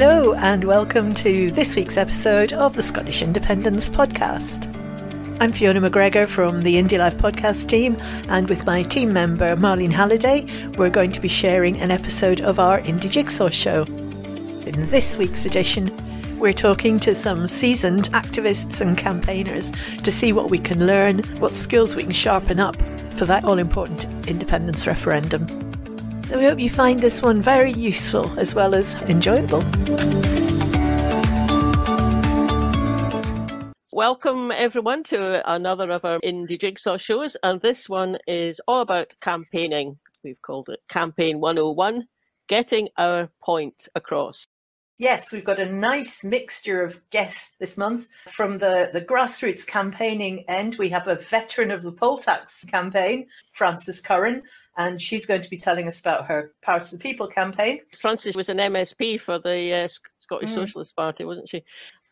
Hello, and welcome to this week's episode of the Scottish Independence Podcast. I'm Fiona McGregor from the Indylive podcast team, and with my team member Marlene Halliday, we're going to be sharing an episode of our Indy Jigsaw show. In this week's edition, we're talking to some seasoned activists and campaigners to see what we can learn, what skills we can sharpen up for that all important independence referendum. So we hope you find this one very useful as well as enjoyable. Welcome everyone to another of our Indy Jigsaw shows, and this one is all about campaigning. We've called it Campaign 101 Getting Our Point Across. Yes, we've got a nice mixture of guests this month. From the, the grassroots campaigning end, we have a veteran of the poll tax campaign, Frances Curran, and she's going to be telling us about her Power to the People campaign. Frances was an MSP for the uh, Scottish mm. Socialist Party, wasn't she?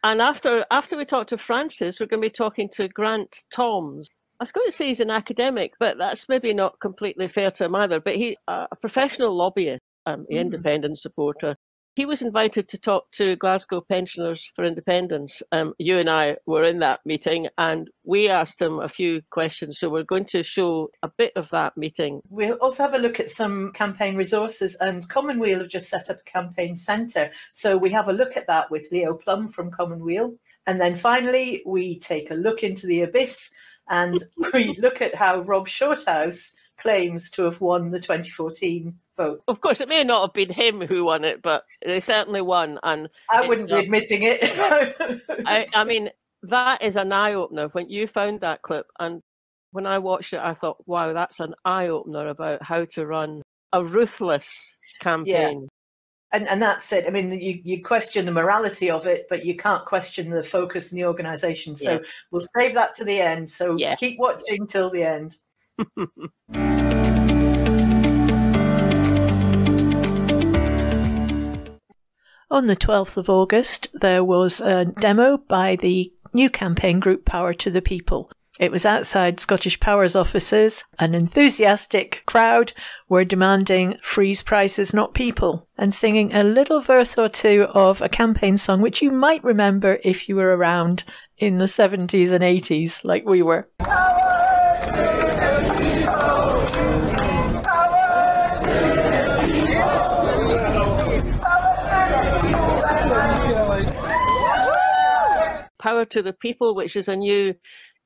And after after we talk to Frances, we're going to be talking to Grant Thoms. I was going to say he's an academic, but that's maybe not completely fair to him either. But he's a professional lobbyist, um, mm. independent supporter, he was invited to talk to Glasgow Pensioners for Independence. Um, you and I were in that meeting and we asked him a few questions. So we're going to show a bit of that meeting. We'll also have a look at some campaign resources and Commonweal have just set up a campaign centre. So we have a look at that with Leo Plumb from Commonweal. And then finally, we take a look into the abyss and we look at how Rob Shorthouse claims to have won the 2014 vote. Of course, it may not have been him who won it, but they certainly won. And I wouldn't be admitting it. I, I mean, that is an eye opener. When you found that clip, and when I watched it, I thought, wow, that's an eye opener about how to run a ruthless campaign. Yeah. And, and that's it. I mean, you, you question the morality of it, but you can't question the focus and the organisation. So yeah. we'll save that to the end. So yeah. keep watching till the end. On the 12th of August, there was a demo by the new campaign group Power to the People. It was outside Scottish Power's offices. An enthusiastic crowd were demanding freeze prices, not people, and singing a little verse or two of a campaign song which you might remember if you were around in the 70s and 80s, like we were. Power to the People, which is a new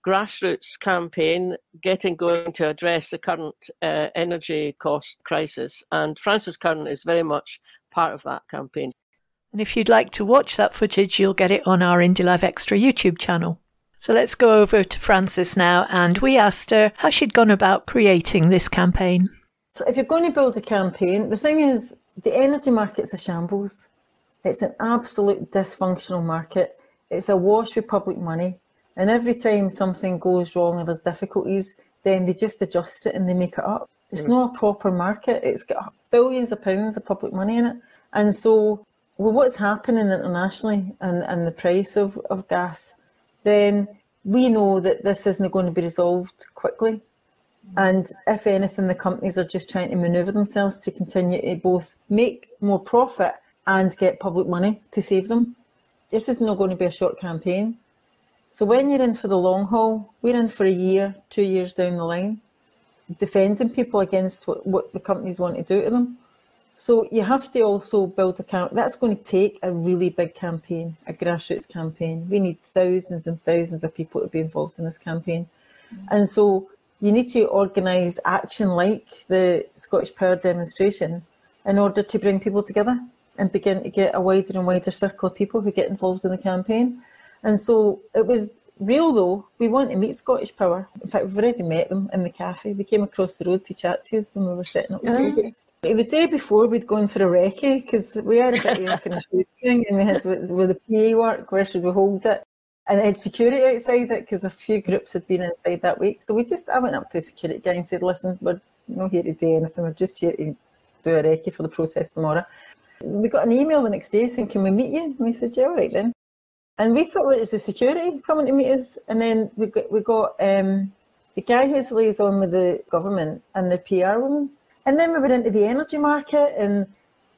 grassroots campaign getting going to address the current uh, energy cost crisis. And Frances Curran is very much part of that campaign. And if you'd like to watch that footage, you'll get it on our Indylive Extra YouTube channel. So let's go over to Frances now, and we asked her how she'd gone about creating this campaign. So, if you're going to build a campaign, the thing is, the energy market's a shambles. It's an absolute dysfunctional market. It's awash with public money. And every time something goes wrong or there's difficulties, then they just adjust it and they make it up. It's mm. not a proper market. It's got billions of pounds of public money in it. And so, with what's happening internationally and, and the price of, of gas, then we know that this isn't going to be resolved quickly. And if anything, the companies are just trying to manoeuvre themselves to continue to both make more profit and get public money to save them this is not going to be a short campaign. So when you're in for the long haul, we're in for a year, two years down the line, defending people against what, what the companies want to do to them. So you have to also build a camp. That's going to take a really big campaign, a grassroots campaign. We need thousands and thousands of people to be involved in this campaign. Mm-hmm. And so you need to organise action like the Scottish Power demonstration in order to bring people together and begin to get a wider and wider circle of people who get involved in the campaign. And so it was real though. We want to meet Scottish Power. In fact, we've already met them in the cafe. We came across the road to chat to us when we were setting up the oh. protest. The day before, we'd gone for a recce because we had a bit of kind of shooting and we had with, with the PA work, where should we hold it? And it had security outside it because a few groups had been inside that week. So we just, I went up to the security guy and said, listen, we're not here to do anything. We're just here to do a recce for the protest tomorrow. We got an email the next day saying, Can we meet you? And we said, Yeah, all right then. And we thought, well, it's the security coming to meet us. And then we got, we got um, the guy who's liaison with the government and the PR woman. And then we went into the energy market, and,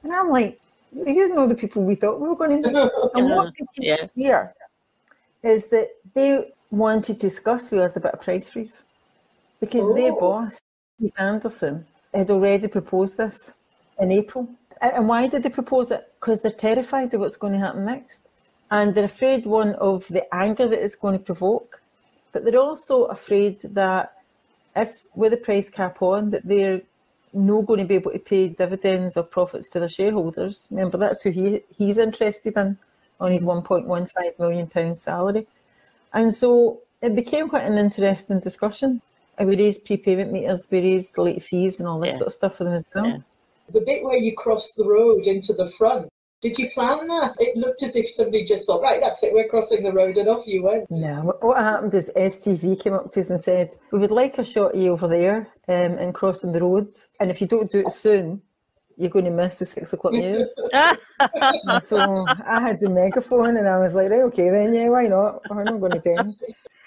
and I'm like, you know the people we thought we were going to meet. And what they yeah. hear is that they want to discuss with us about a price freeze because oh. their boss, Steve Anderson, had already proposed this in April. And why did they propose it? Because they're terrified of what's going to happen next. And they're afraid, one, of the anger that it's going to provoke, but they're also afraid that if, with the price cap on, that they're not going to be able to pay dividends or profits to their shareholders. Remember, that's who he, he's interested in on his 1.15 million pound salary. And so it became quite an interesting discussion. We raised prepayment meters, we raised late fees and all this yeah. sort of stuff for them as well. Yeah. The bit where you cross the road into the front, did you plan that? It looked as if somebody just thought, right, that's it, we're crossing the road, and off you went. No, what happened is STV came up to us and said, we would like a shot of you over there um, and crossing the roads, and if you don't do it soon, you're going to miss the six o'clock news. so I had the megaphone and I was like, right, okay, then yeah, why not? I'm not going to tell.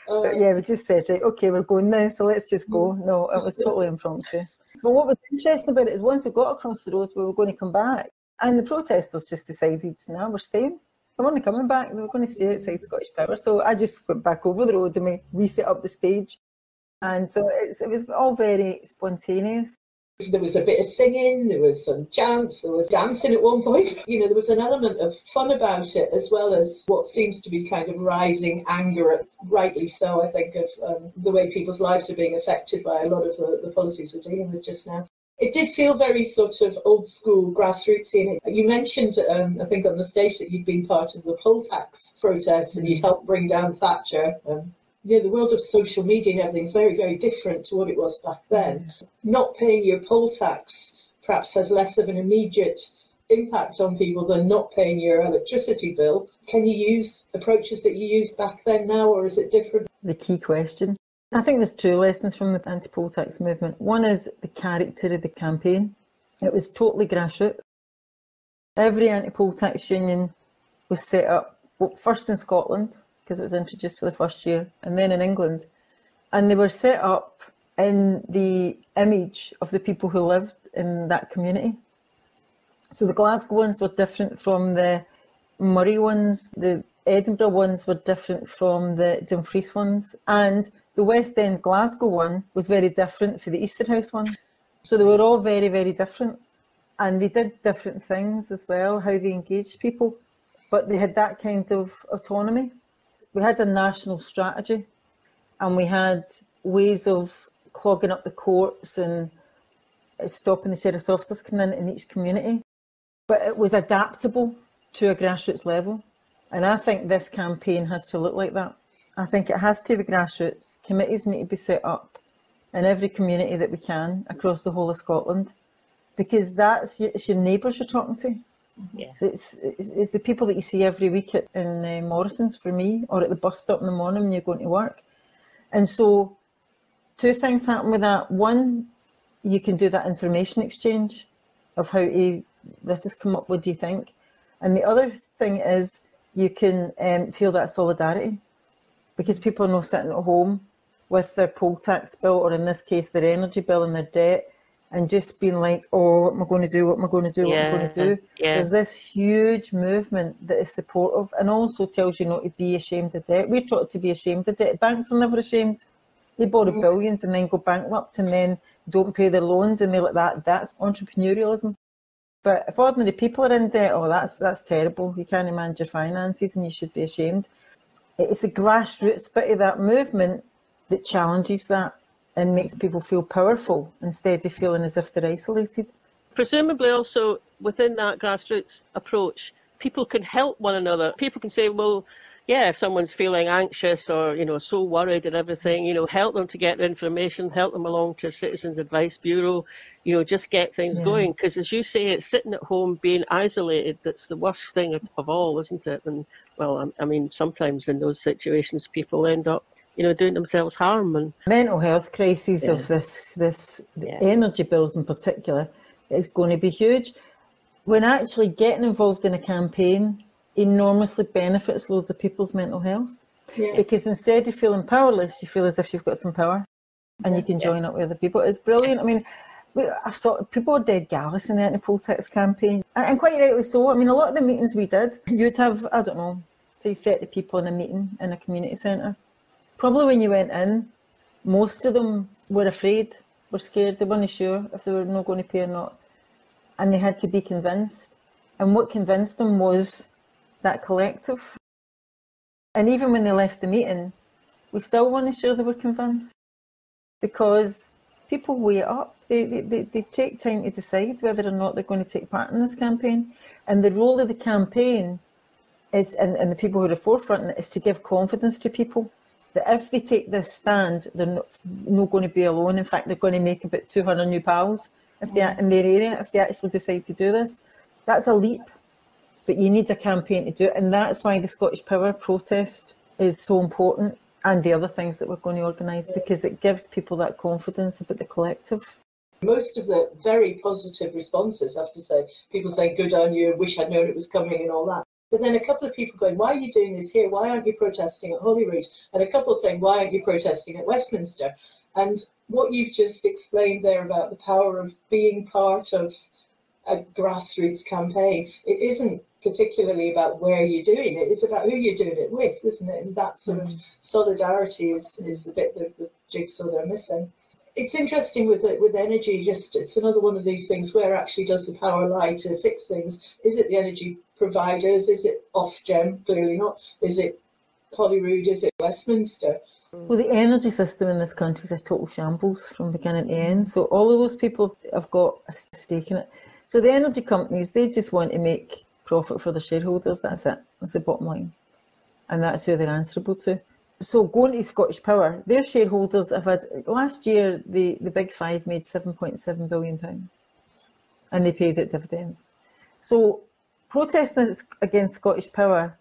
But yeah, we just said, right, okay, we're going now, so let's just go. No, it was totally impromptu. But what was interesting about it is once we got across the road, we were going to come back. And the protesters just decided, no, we're staying. We're only coming back. Were going to stay outside Scottish Power. So I just went back over the road and we set up the stage. And so it was all very spontaneous. There was a bit of singing, there was some chants, there was dancing at one point. You know, there was an element of fun about it, as well as what seems to be kind of rising anger, at, rightly so, I think, of um, the way people's lives are being affected by a lot of the, the policies we're dealing with just now. It did feel very sort of old school grassrootsy. You mentioned, um, I think, on the stage that you'd been part of the poll tax protests and you'd helped bring down Thatcher. Um, you know, the world of social media and everything is very, very different to what it was back then. Not paying your poll tax perhaps has less of an immediate impact on people than not paying your electricity bill. Can you use approaches that you used back then now, or is it different? The key question. I think there's two lessons from the anti poll tax movement. One is the character of the campaign. It was totally grassroots. Every anti poll tax union was set up, well, first in Scotland, because it was introduced for the first year, and then in England. And they were set up in the image of the people who lived in that community. So the Glasgow ones were different from the Moray ones, the Edinburgh ones were different from the Dumfries ones, and the West End Glasgow one was very different for the Easterhouse one. So they were all very, very different. And they did different things as well, how they engaged people. But they had that kind of autonomy. We had a national strategy and we had ways of clogging up the courts and stopping the sheriff's officers coming in in each community. But it was adaptable to a grassroots level. And I think this campaign has to look like that. I think it has to be grassroots. Committees need to be set up in every community that we can across the whole of Scotland because that's it's your neighbours you're talking to. Yeah. It's, it's, the people that you see every week at, in uh, Morrison's for me or at the bus stop in the morning when you're going to work. And so, two things happen with that. One, you can do that information exchange of how this has come up, what do you think? And the other thing is you can um, feel that solidarity because people are not sitting at home with their poll tax bill, or in this case, their energy bill and their debt, and just being like, oh, what am I going to do? What am I going to do? What am I going to do? Yeah. There's this huge movement that is supportive and also tells you not to be ashamed of debt. We're taught to be ashamed of debt. Banks are never ashamed. They borrow mm-hmm. billions and then go bankrupt and then don't pay their loans and they're like that. That's entrepreneurialism. But if ordinary people are in debt, oh, that's that's terrible. You can't manage your finances and you should be ashamed it's the grassroots bit of that movement that challenges that and makes people feel powerful instead of feeling as if they're isolated. Presumably, also within that grassroots approach, people can help one another. People can say, well, yeah, if someone's feeling anxious or, you know, so worried and everything, you know, help them to get the information, help them along to Citizens Advice Bureau, you know, just get things yeah. going. Because as you say, it's sitting at home being isolated that's the worst thing of, of all, isn't it? And well, I, I mean, sometimes in those situations, people end up you know, doing themselves harm and mental health crises yeah. of this this yeah. energy bills in particular is going to be huge. When actually getting involved in a campaign enormously benefits loads of people's mental health. Yeah. Because instead of feeling powerless, you feel as if you've got some power and you can join up with other people. It's brilliant. I mean, I saw people were dead gallus in the anti-poll tax campaign, and quite rightly so. I mean, a lot of the meetings we did, you'd have, I don't know, say 30 people in a meeting in a community centre. Probably when you went in, most of them were afraid, were scared, they weren't sure if they were not going to pay or not. And they had to be convinced. And what convinced them was that collective. And even when they left the meeting, we still weren't sure they were convinced because people weigh it up. They, they, they, they take time to decide whether or not they're going to take part in this campaign. And the role of the campaign is, and, and the people who are the forefront, is to give confidence to people that if they take this stand, they're not, not going to be alone. In fact, they're going to make about 200 new pals if they mm. in their area if they actually decide to do this. That's a leap, but you need a campaign to do it, and that's why the Scottish Power protest is so important, and the other things that we're going to organise because it gives people that confidence about the collective. Most of the very positive responses, I have to say, people say, "Good on you," "Wish I'd known it was coming," and all that. But then a couple of people going, why are you doing this here? Why aren't you protesting at Holyrood? And a couple saying, why aren't you protesting at Westminster? And what you've just explained there about the power of being part of a grassroots campaign, it isn't particularly about where you're doing it, it's about who you're doing it with, isn't it? And that sort mm-hmm. of solidarity is, is the bit that the jigsaw they're missing. It's interesting with with energy. Just it's another one of these things. Where actually does the power lie to fix things? Is it the energy providers? Is it Off Ofgem? Clearly not. Is it Holyrood? Is it Westminster? Mm. Well, the energy system in this country is a total shambles from beginning to end. So all of those people have got a stake in it. So the energy companies, they just want to make profit for the shareholders. That's it. That's the bottom line. And that's who they're answerable to. So going to Scottish Power, their shareholders have had last year the, the big five made seven point seven billion pounds and they paid it dividends. So protesting against Scottish Power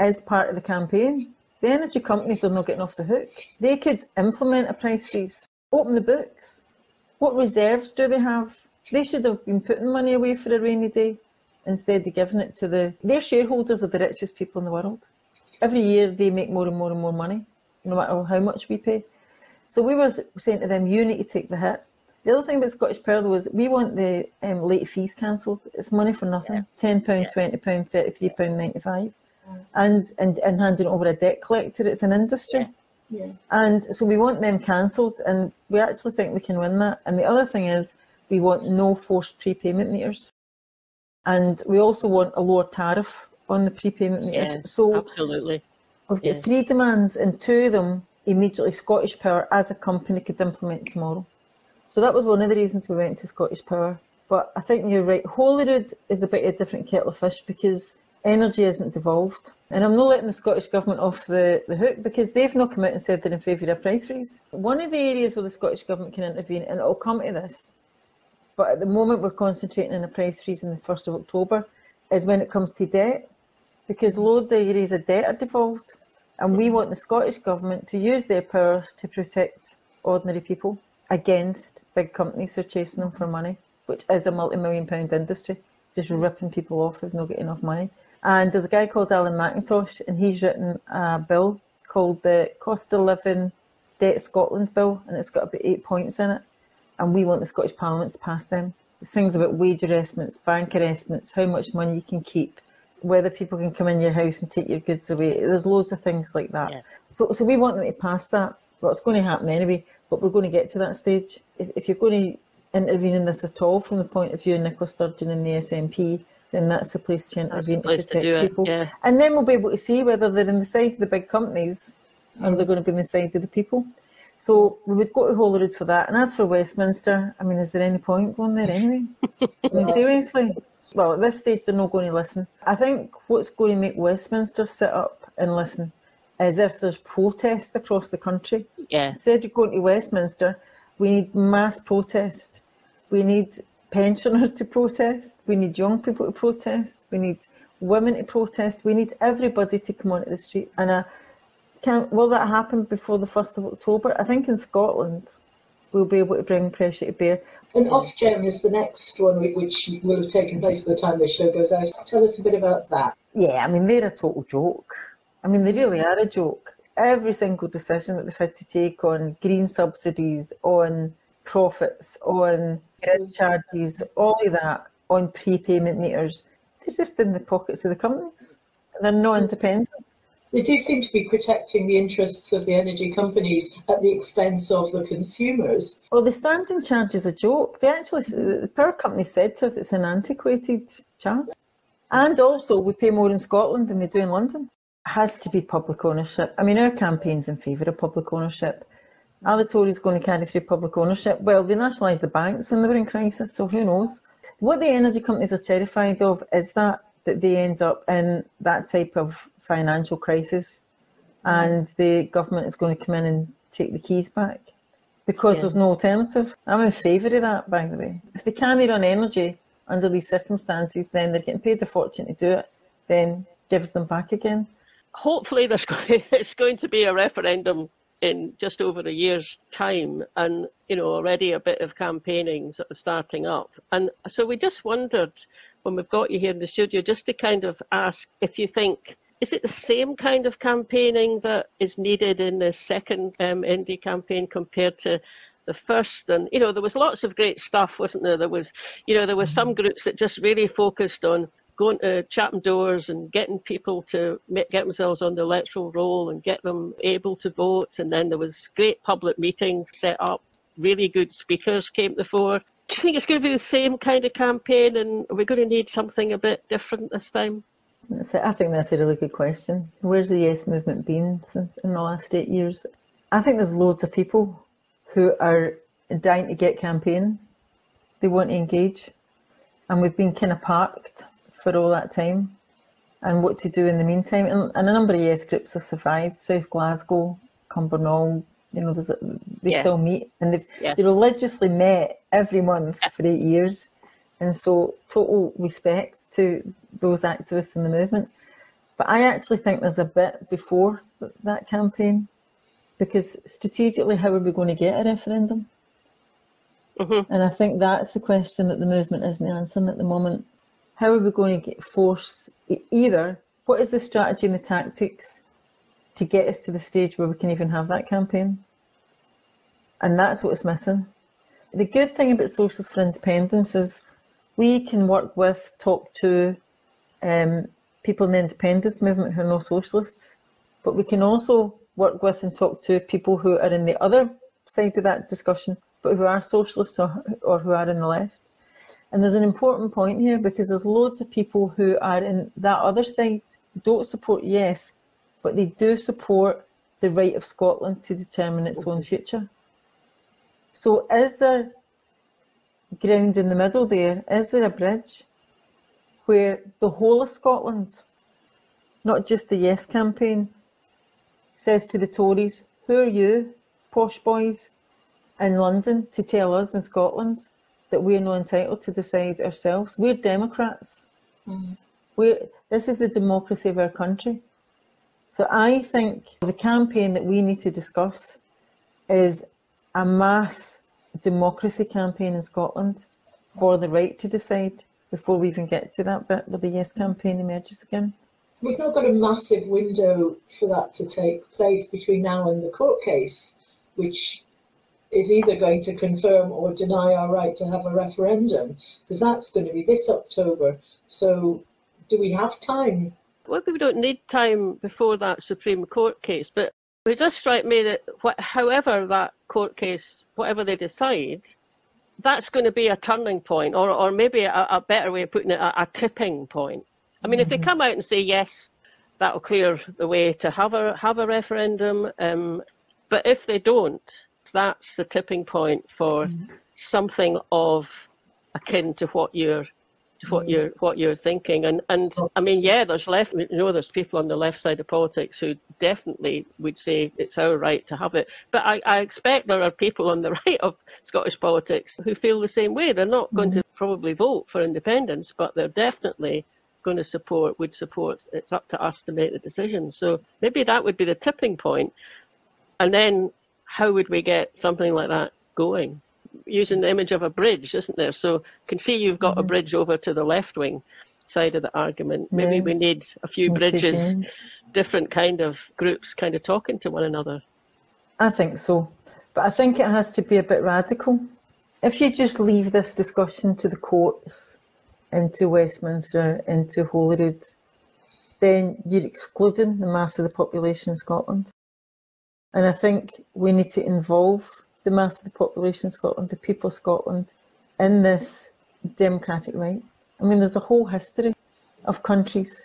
is part of the campaign. The energy companies are not getting off the hook. They could implement a price freeze, open the books. What reserves do they have? They should have been putting money away for a rainy day instead of giving it to the. Their shareholders are the richest people in the world. Every year they make more and more and more money, no matter how much we pay. So we were saying to them, you need to take the hit. The other thing about Scottish Power was we want the um, late fees cancelled. It's money for nothing. Yeah. Ten pound, yeah. twenty pound, thirty three pound ninety five, mm. and and and handing over a debt collector. It's an industry. Yeah. yeah. And so we want them cancelled, and we actually think we can win that. And the other thing is, we want no forced prepayment meters, and we also want a lower tariff on the prepayment meters. Yeah, so absolutely, we've got three demands, and two of them immediately Scottish Power as a company could implement tomorrow. So that was one of the reasons we went to Scottish Power. But I think you're right. Holyrood is a bit of a different kettle of fish because energy isn't devolved. And I'm not letting the Scottish Government off the, the hook because they've not come out and said they're in favour of a price freeze. One of the areas where the Scottish Government can intervene, and it'll come to this, but at the moment we're concentrating on a price freeze on the 1st of October, is when it comes to debt, because mm-hmm. loads of areas of debt are devolved. And we want the Scottish Government to use their powers to protect ordinary people against big companies who are chasing them for mm-hmm. money, which is a multi-million pound industry, just mm-hmm. ripping people off who've not got enough money. And there's a guy called Alan McIntosh, and he's written a bill called the Cost of Living Debt Scotland Bill, and it's got about eight points in it. And we want the Scottish Parliament to pass them. It's things about wage arrestments, bank arrestments, how much money you can keep, whether people can come in your house and take your goods away. There's loads of things like that. Yeah. So, so we want them to pass that. Well, it's going to happen anyway but we're going to get to that stage. If, if you're going to intervene in this at all from the point of view of Nicola Sturgeon and the SNP, then that's the place to intervene place to protect to people. Yeah. And then we'll be able to see whether they're in the side of the big companies or they're going to be in the side of the people. So we would go to Holyrood for that. And as for Westminster, I mean, is there any point going there anyway? I mean, seriously? Well, at this stage, they're not going to listen. I think what's going to make Westminster sit up and listen is if there's protest across the country. Yeah. Instead of going to Westminster, we need mass protest. We need pensioners to protest. We need young people to protest. We need women to protest. We need everybody to come onto the street. And uh, can will that happen before the first of October? I think in Scotland we'll be able to bring pressure to bear. And Ofgem is the next one, which will have taken place by the time this show goes out. Tell us a bit about that. Yeah, I mean they're a total joke. I mean, they really are a joke. Every single decision that they've had to take on green subsidies, on profits, on grid charges, all of that on prepayment meters, they're just in the pockets of the companies. They're not independent. They do seem to be protecting the interests of the energy companies at the expense of the consumers. Well, the standing charge is a joke. They actually, the power company said to us it's an antiquated charge. And also, we pay more in Scotland than they do in London. It has to be public ownership. I mean, our campaign's in favour of public ownership. Are the Tories going to carry through public ownership? Well, they nationalised the banks when they were in crisis, so who knows? What the energy companies are terrified of is that that they end up in that type of financial crisis and the government is going to come in and take the keys back because yeah. there's no alternative. I'm in favour of that, by the way. If they can't run energy under these circumstances, then they're getting paid a fortune to do it, then gives them back again. Hopefully, there's going, it's going to be a referendum in just over a year's time and you know already a bit of campaigning sort of starting up and so we just wondered when we've got you here in the studio just to kind of ask if you think is it the same kind of campaigning that is needed in the second um, indie campaign compared to the first and you know there was lots of great stuff wasn't there there was you know there were some mm-hmm. groups that just really focused on going to Chatham doors and getting people to get themselves on the electoral roll and get them able to vote. And then there was great public meetings set up. Really good speakers came to the fore. Do you think it's going to be the same kind of campaign, and are we going to need something a bit different this time? I think that's a really good question. Where's the Yes movement been since in the last eight years? I think there's loads of people who are dying to get campaign. They want to engage, and we've been kind of parked for all that time and what to do in the meantime. And, and a number of yes groups have survived. South Glasgow, Cumbernauld, you know, a, they yeah. still meet and they've yeah. they religiously met every month for eight years. And so total respect to those activists in the movement. But I actually think there's a bit before that campaign because strategically, how are we going to get a referendum? Mm-hmm. And I think that's the question that the movement isn't answering at the moment how are we going to get force either what is the strategy and the tactics to get us to the stage where we can even have that campaign. And that's what's missing. The good thing about socials for independence is we can work with talk to um, people in the independence movement who are no socialists but we can also work with and talk to people who are in the other side of that discussion but who are socialists or, or who are in the left. And there's an important point here because there's loads of people who are in that other side don't support yes, but they do support the right of Scotland to determine its own future. So is there ground in the middle there? Is there a bridge where the whole of Scotland, not just the Yes campaign, says to the Tories, who are you, posh boys in London, to tell us in Scotland that we're not entitled to decide ourselves. We're Democrats. Mm. We're, this is the democracy of our country. So I think the campaign that we need to discuss is a mass democracy campaign in Scotland for the right to decide before we even get to that bit where the Yes campaign emerges again. We've not got a massive window for that to take place between now and the court case, which is either going to confirm or deny our right to have a referendum, because that's going to be this October. So, do we have time? Well, we don't need time before that Supreme Court case, but it does strike me that what, however that court case, whatever they decide, that's going to be a turning point, or, or maybe a, a better way of putting it, a, a tipping point. I mean, mm-hmm. if they mm-hmm. come out and say yes, that'll clear the way to have a have a referendum. Um, but if they don't, that's the tipping point for mm. something of akin to what you're what mm. you're what you're thinking and and i mean yeah there's left you know there's people on the left side of politics who definitely would say it's our right to have it but i, I expect there are people on the right of scottish politics who feel the same way they're not going to mm. probably vote for independence but they're definitely going to support would support it's up to us to make the decision so maybe that would be the tipping point and then how would we get something like that going? Using the image of a bridge, isn't there? So you can see you've got mm-hmm. a bridge over to the left wing side of the argument. Maybe yeah. we need a few bridges, different kind of groups kind of talking to one another. I think so. But I think it has to be a bit radical. if you just leave this discussion to the courts, into Westminster, into Holyrood, then you're excluding the mass of the population in Scotland. And I think we need to involve the mass of the population Scotland, the people of Scotland, in this democratic right. I mean, there's a whole history of countries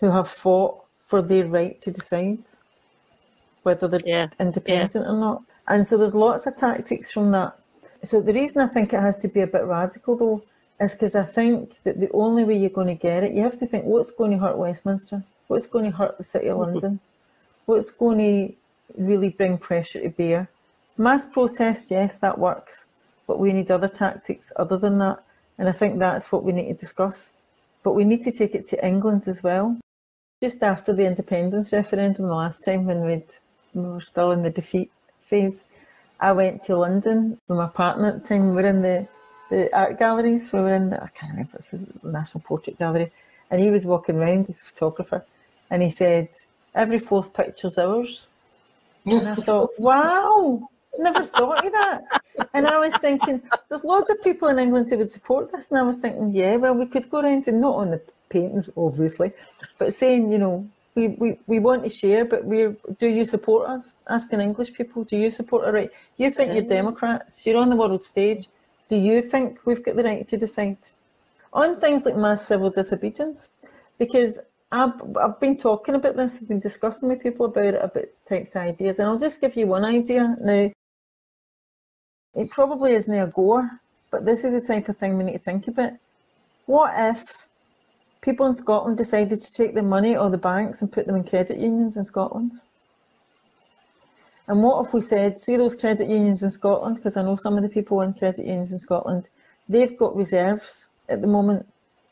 who have fought for their right to decide whether they're yeah. independent yeah. or not. And so there's lots of tactics from that. So the reason I think it has to be a bit radical though is because I think that the only way you're going to get it, you have to think what's going to hurt Westminster, what's going to hurt the City of mm-hmm. London, what's going to really bring pressure to bear. Mass protest, yes, that works, but we need other tactics other than that. And I think that's what we need to discuss. But we need to take it to England as well. Just after the independence referendum the last time when we'd, we were still in the defeat phase, I went to London with my partner at the time. We were in the, the art galleries. We were in, the, I can't remember, it's the National Portrait Gallery. And he was walking around, he's a photographer, and he said, every fourth picture's ours. And I thought, wow, never thought of that. And I was thinking, there's lots of people in England who would support this. And I was thinking, yeah, well, we could go around and not on the paintings, obviously, but saying, you know, we, we, we want to share, but we're do you support us? Asking English people, do you support our right? You think you're Democrats, you're on the world stage. Do you think we've got the right to decide? On things like mass civil disobedience, because I've, I've been talking about this, I've been discussing with people about it, about types of ideas, and I'll just give you one idea. Now, it probably isn't a goer, but this is the type of thing we need to think about. What if people in Scotland decided to take the money or the banks and put them in credit unions in Scotland? And what if we said, see those credit unions in Scotland, because I know some of the people in credit unions in Scotland, they've got reserves at the moment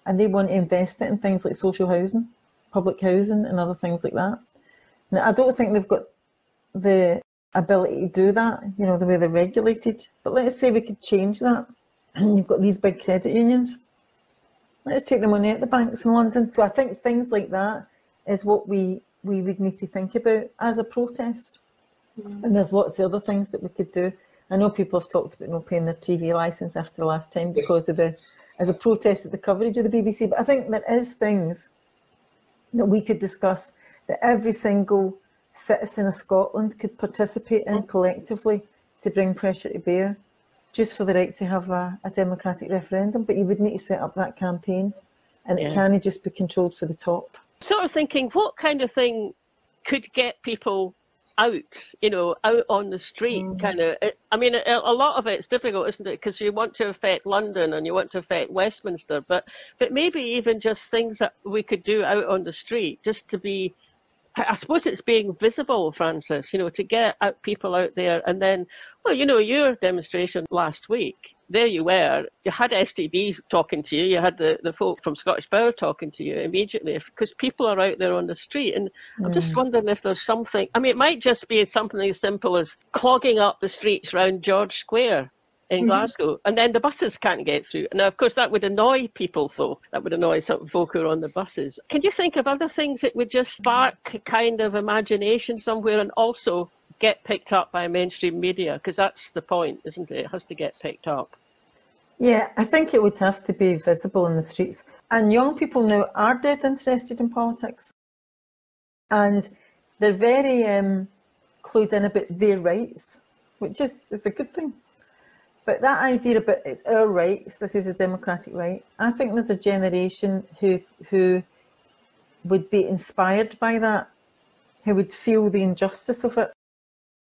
and they want to invest it in things like social housing, public housing, and other things like that. Now, I don't think they've got the ability to do that, you know, the way they're regulated. But let's say we could change that. And you've got these big credit unions. Let's take the money at the banks in London. So I think things like that is what we, we would need to think about as a protest. Mm. And there's lots of other things that we could do. I know people have talked about not paying their TV license after the last time because of the as a protest at the coverage of the BBC. But I think there is things that we could discuss that every single citizen of Scotland could participate in collectively to bring pressure to bear, just for the right to have a, a democratic referendum. But you would need to set up that campaign, and yeah. it can't just be controlled for the top. Sort of thinking, what kind of thing could get people out, you know, out on the street, mm. kind of. I mean, a, a, lot of it's difficult, isn't it? Because you want to affect London and you want to affect Westminster, but but maybe even just things that we could do out on the street, just to be I suppose it's being visible, Frances, you know, to get out people out there. And then, well, you know, your demonstration last week, there you were. You had STV talking to you. You had the, the folk from Scottish Power talking to you immediately because people are out there on the street. And mm. I'm just mm. wondering if there's something. I mean, it might just be something as simple as clogging up the streets around George Square in mm-hmm. Glasgow, and then the buses can't get through. Now, of course, that would annoy people, though. That would annoy some folk who are on the buses. Can you think of other things that would just spark a kind of imagination somewhere and also get picked up by mainstream media? Because that's the point, isn't it? It has to get picked up. Yeah, I think it would have to be visible in the streets. And young people now are dead interested in politics. And they're very um, clued in about their rights, which is, is a good thing. But that idea about it's our rights, this is a democratic right, I think there's a generation who who would be inspired by that, who would feel the injustice of it,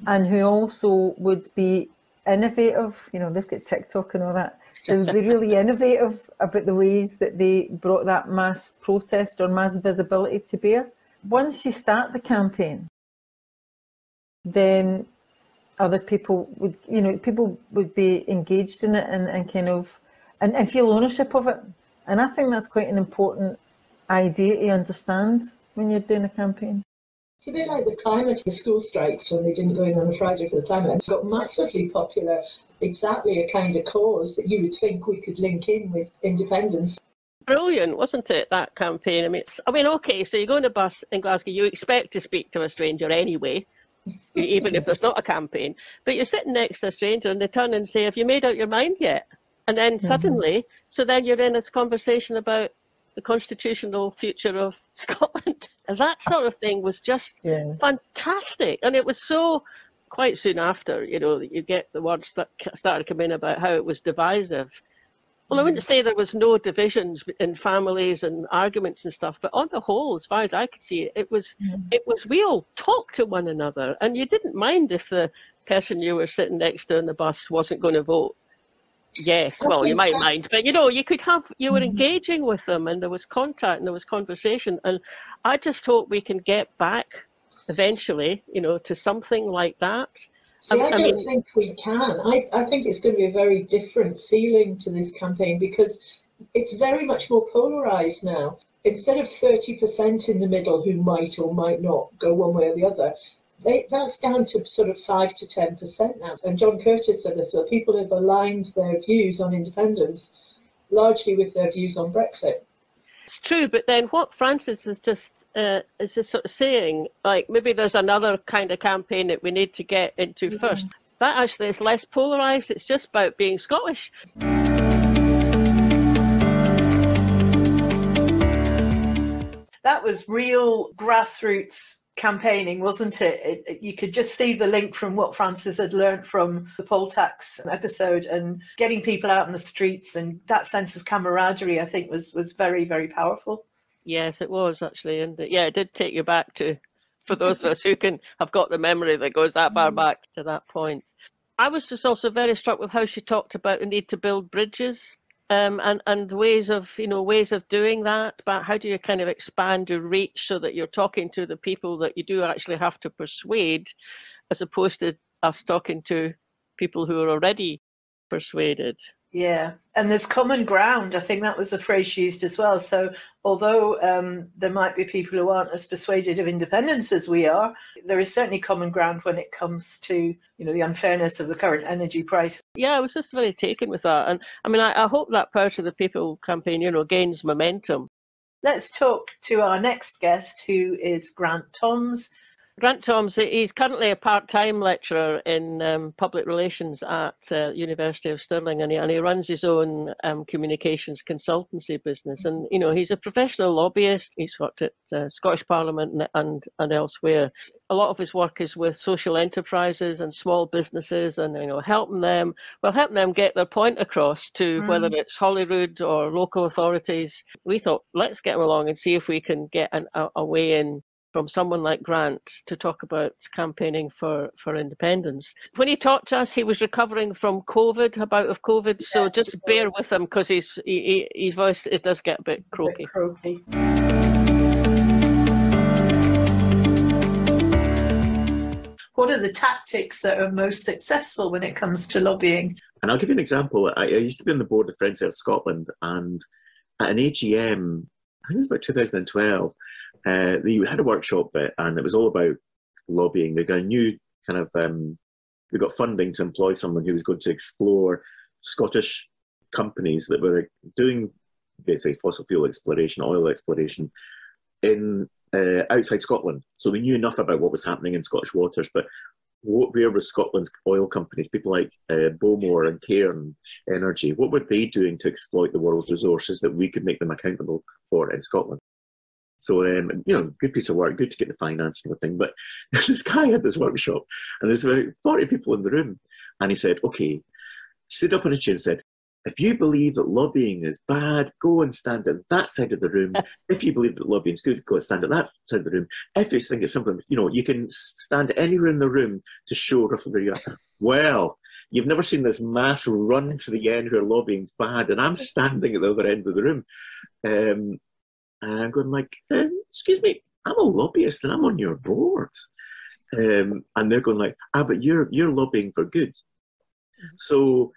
and who also would be innovative. You know, they've got TikTok and all that. They would be really innovative about the ways that they brought that mass protest or mass visibility to bear. Once you start the campaign, then other people would, you know, people would be engaged in it and, and kind of, and, and feel ownership of it. And I think that's quite an important idea to understand when you're doing a campaign. It's a bit like the climate school strikes when they didn't go in on a Friday for the climate. It got massively popular, exactly a kind of cause that you would think we could link in with independence. Brilliant, wasn't it, that campaign? I mean, I mean, okay, so you go on a bus in Glasgow, you expect to speak to a stranger anyway, even if there's not a campaign. But you're sitting next to a stranger and they turn and say, Have you made out your mind yet? And then mm-hmm. suddenly, so then you're in this conversation about the constitutional future of Scotland. And that sort of thing was just yeah. fantastic. And it was so quite soon after, you know, that you get the words that started coming about how it was divisive. Well, I wouldn't mm. say there was no divisions in families and arguments and stuff, but on the whole, as far as I could see, it was mm. it was we all talked to one another, and you didn't mind if the person you were sitting next to on the bus wasn't going to vote. Yes, well, you might mind, but you know, you could have you were mm-hmm. engaging with them, and there was contact and there was conversation, and I just hope we can get back eventually, you know, to something like that. See, I, I don't mean, think we can. I, I think it's going to be a very different feeling to this campaign because it's very much more polarized now. Instead of 30% in the middle who might or might not go one way or the other, they, that's down to sort of 5 to 10% now. And John Curtice said this, well, people have aligned their views on independence largely with their views on Brexit. It's true, but then what Frances is just uh, is just sort of saying, like maybe there's another kind of campaign that we need to get into mm-hmm. first. That actually is less polarised. It's just about being Scottish. That was real grassroots campaigning, wasn't it? It, it? You could just see the link from what Frances had learned from the poll tax episode and getting people out in the streets and that sense of camaraderie. I think was was very very powerful. Yes, it was actually, and uh, yeah, it did take you back to for those of us who can have got the memory that goes that far mm. back to that point. I was just also very struck with how she talked about the need to build bridges um, and and ways of you know ways of doing that. But how do you kind of expand your reach so that you're talking to the people that you do actually have to persuade, as opposed to us talking to people who are already persuaded. Yeah, and there's common ground. I think that was a phrase used as well. So, although um, there might be people who aren't as persuaded of independence as we are, there is certainly common ground when it comes to you know the unfairness of the current energy price. Yeah, I was just very taken with that, and I mean, I, I hope that part of the People campaign, you know, gains momentum. Let's talk to our next guest, who is Grant Thoms. Grant Thoms, he's currently a part-time lecturer in um, public relations at uh, University of Stirling, and he, and he runs his own um, communications consultancy business. And you know, he's a professional lobbyist. He's worked at uh, Scottish Parliament and, and, and elsewhere. A lot of his work is with social enterprises and small businesses, and you know, helping them well, helping them get their point across to mm. whether it's Holyrood or local authorities. We thought, let's get him along and see if we can get an, a, a way in from someone like Grant to talk about campaigning for, for independence. When he talked to us, he was recovering from COVID, about of COVID. Yes, so just bear with him because his he, his voice it does get a bit croaky. A bit croaky. What are the tactics that are most successful when it comes to lobbying? And I'll give you an example. I, I used to be on the board of Friends of Scotland, and at an AGM, I think it was about 2012 uh, they had a workshop and it was all about lobbying. They got a new kind of um, they got funding to employ someone who was going to explore Scottish companies that were doing basically fossil fuel exploration, oil exploration in uh, outside Scotland. So we knew enough about what was happening in Scottish waters, but what, where were Scotland's oil companies, people like uh, Bowmore and Cairn Energy, what were they doing to exploit the world's resources that we could make them accountable for in Scotland? So, um, you know, good piece of work, good to get the financing and thing. But this guy had this workshop, and there's about 40 people in the room. And he said, okay, stood up on a chair and said, if you believe that lobbying is bad, go and stand at that side of the room. if you believe that lobbying is good, go and stand at that side of the room. If you think it's something, you know, you can stand anywhere in the room to show roughly where you are. Well, you've never seen this mass run to the end where lobbying's bad, and I'm standing at the other end of the room. Um, and I'm going like, um, excuse me, I'm a lobbyist and I'm on your board. Um, and they're going like, ah, but you're you're lobbying for good. Mm-hmm. So,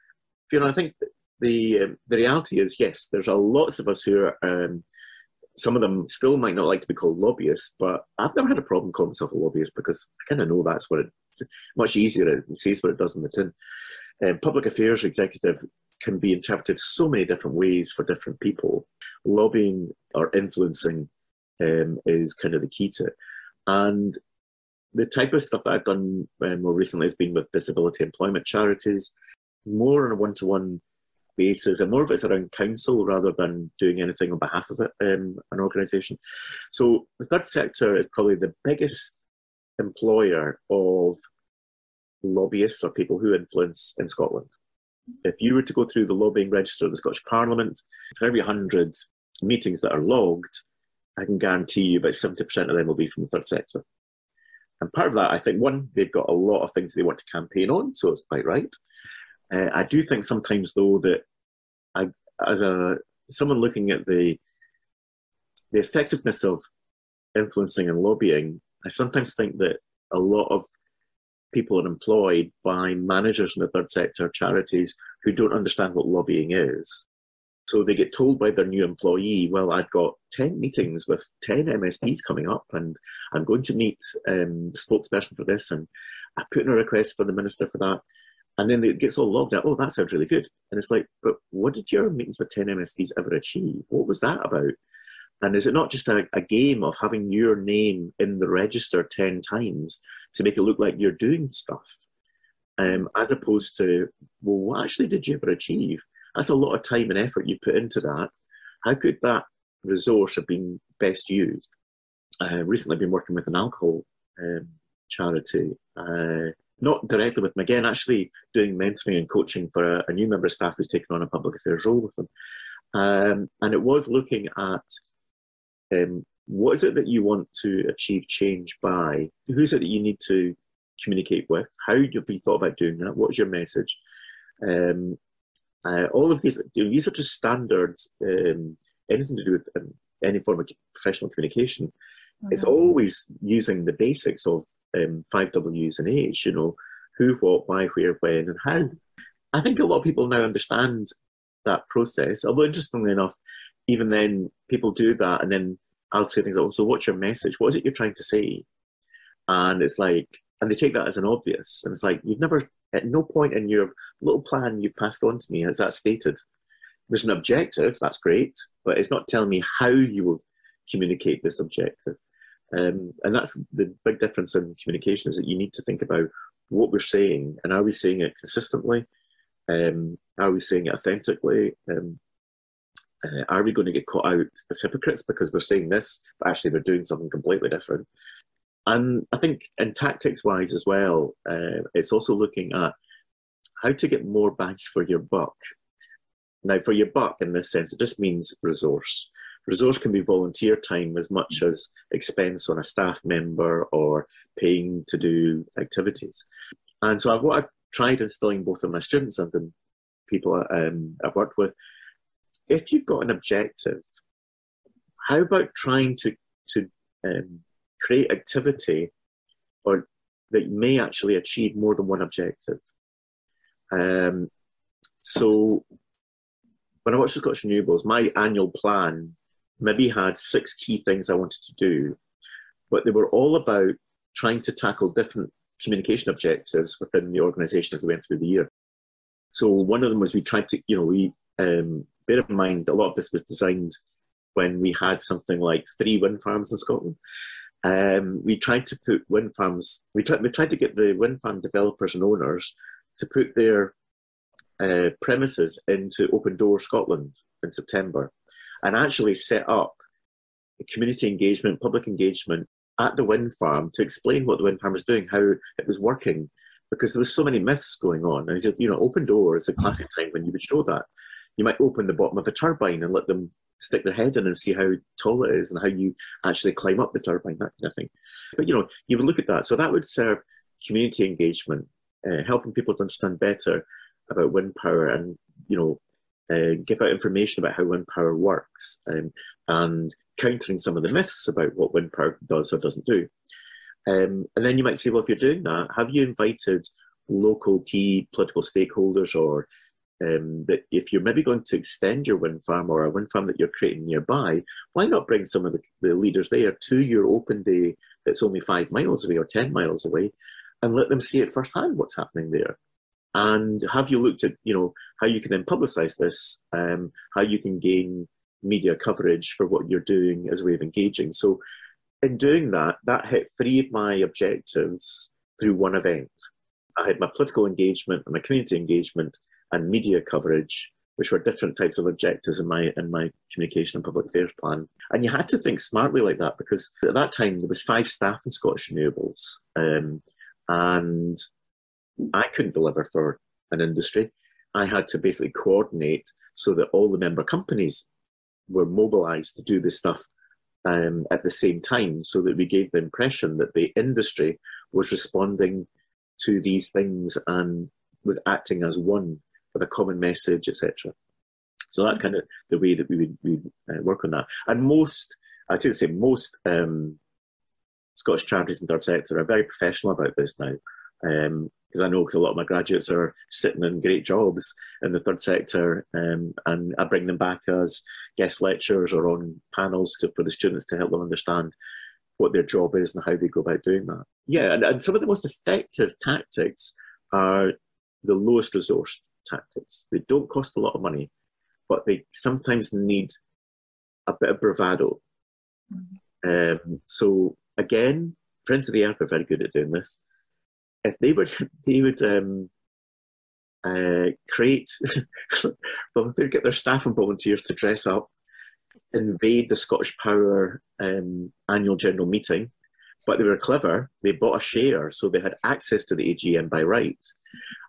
you know, I think the um, the reality is, yes, there's a lots of us who are. Um, some of them still might not like to be called lobbyists, but I've never had a problem calling myself a lobbyist because I kind of know that's what it's much easier. It says what it does in the tin. Um, public affairs executive can be interpreted so many different ways for different people lobbying or influencing um, is kind of the key to it. And the type of stuff that I've done uh, more recently has been with disability employment charities, more on a one to one basis, and more of it's around council rather than doing anything on behalf of it, um, an organisation. So the third sector is probably the biggest employer of lobbyists or people who influence in Scotland. If you were to go through the lobbying register of the Scottish Parliament, for every 100 meetings that are logged, I can guarantee you about 70% of them will be from the third sector. And part of that, I think, one, they've got a lot of things they want to campaign on, so it's quite right. Uh, I do think sometimes, though, that I, as a someone looking at the the effectiveness of influencing and lobbying, I sometimes think that a lot of people are employed by managers in the third sector charities who don't understand what lobbying is. So they get told by their new employee, well, I've got 10 meetings with 10 MSPs coming up, and I'm going to meet um, spokesperson for this, and I put in a request for the minister for that. And then it gets all logged out. Oh, that sounds really good. And it's like, but what did your meetings with 10 MSPs ever achieve? What was that about? And is it not just a, a game of having your name in the register 10 times to make it look like you're doing stuff? Um, as opposed to, well, what actually did you ever achieve? That's a lot of time and effort you put into that. How could that resource have been best used? Uh, recently, I've been working with an alcohol um, charity, uh, not directly with them again, actually doing mentoring and coaching for a, a, new member of staff who's taken on a public affairs role with them. Um, and it was looking at um, what is it that you want to achieve change by? Who's it that you need to communicate with? How have you thought about doing that? What's your message? Um, uh, all of these, these are just standards. Um, anything to do with um, any form of professional communication, mm-hmm. it's always using the basics of um, five W's and H. You know, who, what, why, where, when, and how. I think a lot of people now understand that process. Although interestingly enough, even then people do that, and then I'll say things like, oh, "So, what's your message? What is it you're trying to say?" And it's like, and they take that as an obvious, and it's like you've never, at no point in your little plan you passed on to me has that stated. There's an objective, that's great, but it's not telling me how you will communicate this objective. Um, and that's the big difference in communication is that you need to think about what we're saying and are we saying it consistently? Um, are we saying it authentically? Um, uh, are we going to get caught out as hypocrites because we're saying this, but actually we're doing something completely different? And I think, in tactics wise as well, uh, it's also looking at how to get more bangs for your buck. Now, for your buck, in this sense, it just means resource. Resource can be volunteer time as much as expense on a staff member or paying to do activities. And so, what I've tried instilling both in my students and in people um, I've worked with if you've got an objective, how about trying to to um, create activity or that may actually achieve more than one objective? Um, so when I watched the Scottish Renewables, my annual plan maybe had six key things I wanted to do, but they were all about trying to tackle different communication objectives within the organisation as we went through the year. So one of them was we tried to, you know, we um, bear in mind a lot of this was designed when we had something like three wind farms in Scotland. Um, we tried to put wind farms, we tried, we tried to get the wind farm developers and owners to put their uh, premises into Open Door Scotland in September and actually set up community engagement, public engagement at the wind farm to explain what the wind farm was doing, how it was working, because there was so many myths going on. And he said, you know, Open Door is a classic time when you would show that you might open the bottom of a turbine and let them stick their head in and see how tall it is and how you actually climb up the turbine, that kind of thing. But you know, you would look at that. So that would serve community engagement, uh, helping people to understand better about wind power and you know uh, give out information about how wind power works um, and countering some of the myths about what wind power does or doesn't do. Um, and then you might say, well, if you're doing that, have you invited local key political stakeholders or um, that if you're maybe going to extend your wind farm or a wind farm that you're creating nearby, why not bring some of the, the leaders there to your open day that's only five miles away or 10 miles away and let them see it firsthand what's happening there? And have you looked at, you know, how you can then publicize this, um, how you can gain media coverage for what you're doing as a way of engaging? So in doing that, that hit three of my objectives through one event. I had my political engagement and my community engagement and media coverage, which were different types of objectives in my in my communication and public affairs plan. And you had to think smartly like that because at that time there was five staff in Scottish Renewables, um, and I couldn't deliver for an industry. I had to basically coordinate so that all the member companies were mobilised to do this stuff um, at the same time, so that we gave the impression that the industry was responding to these things and was acting as one with a common message, etc. So that's kind of the way that we would, we uh, work on that. And most, I'd say, most um, Scottish charities and third sector are very professional about this now. Um, because I know because a lot of my graduates are sitting in great jobs in the third sector, um, and I bring them back as guest lecturers or on panels to, for the students to help them understand what their job is and how they go about doing that. Yeah, and, and some of the most effective tactics are the lowest resource tactics. They don't cost a lot of money, but they sometimes need a bit of bravado. Mm-hmm. Um, so again, Friends of the Earth are very good at doing this if they would they would um, uh, create well they'd get their staff and volunteers to dress up invade the scottish power um, annual general meeting but they were clever. They bought a share so they had access to the agm by right.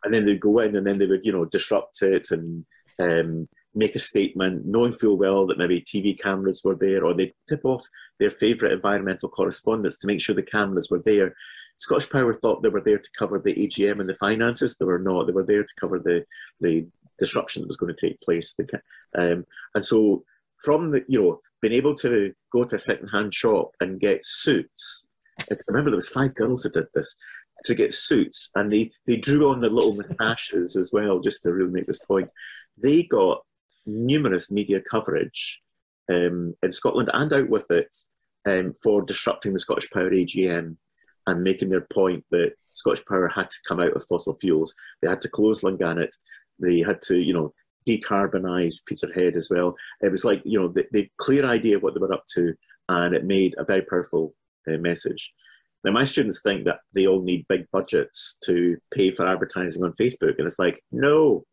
And then they'd go in and then they would you know disrupt it and um, make a statement knowing full well that maybe tv cameras were there or they'd tip off their favourite environmental correspondents to make sure the cameras were there Scottish Power thought they were there to cover the AGM and the finances. They were not. They were there to cover the the disruption that was going to take place. Um, and so, from the you know being able to go to a second-hand shop and get suits. I remember there was five girls that did this to get suits, and they they drew on the little moustaches as well, just to really make this point. They got numerous media coverage um, in Scotland and out with it um, for disrupting the Scottish Power AGM and making their point that Scottish Power had to come out of fossil fuels. They had to close Longannet. They had to, you know, decarbonise Peterhead as well. It was like, you know, the, the, clear idea of what they were up to, and it made a very powerful uh, message. Now, my students think that they all need big budgets to pay for advertising on Facebook, and it's like, no,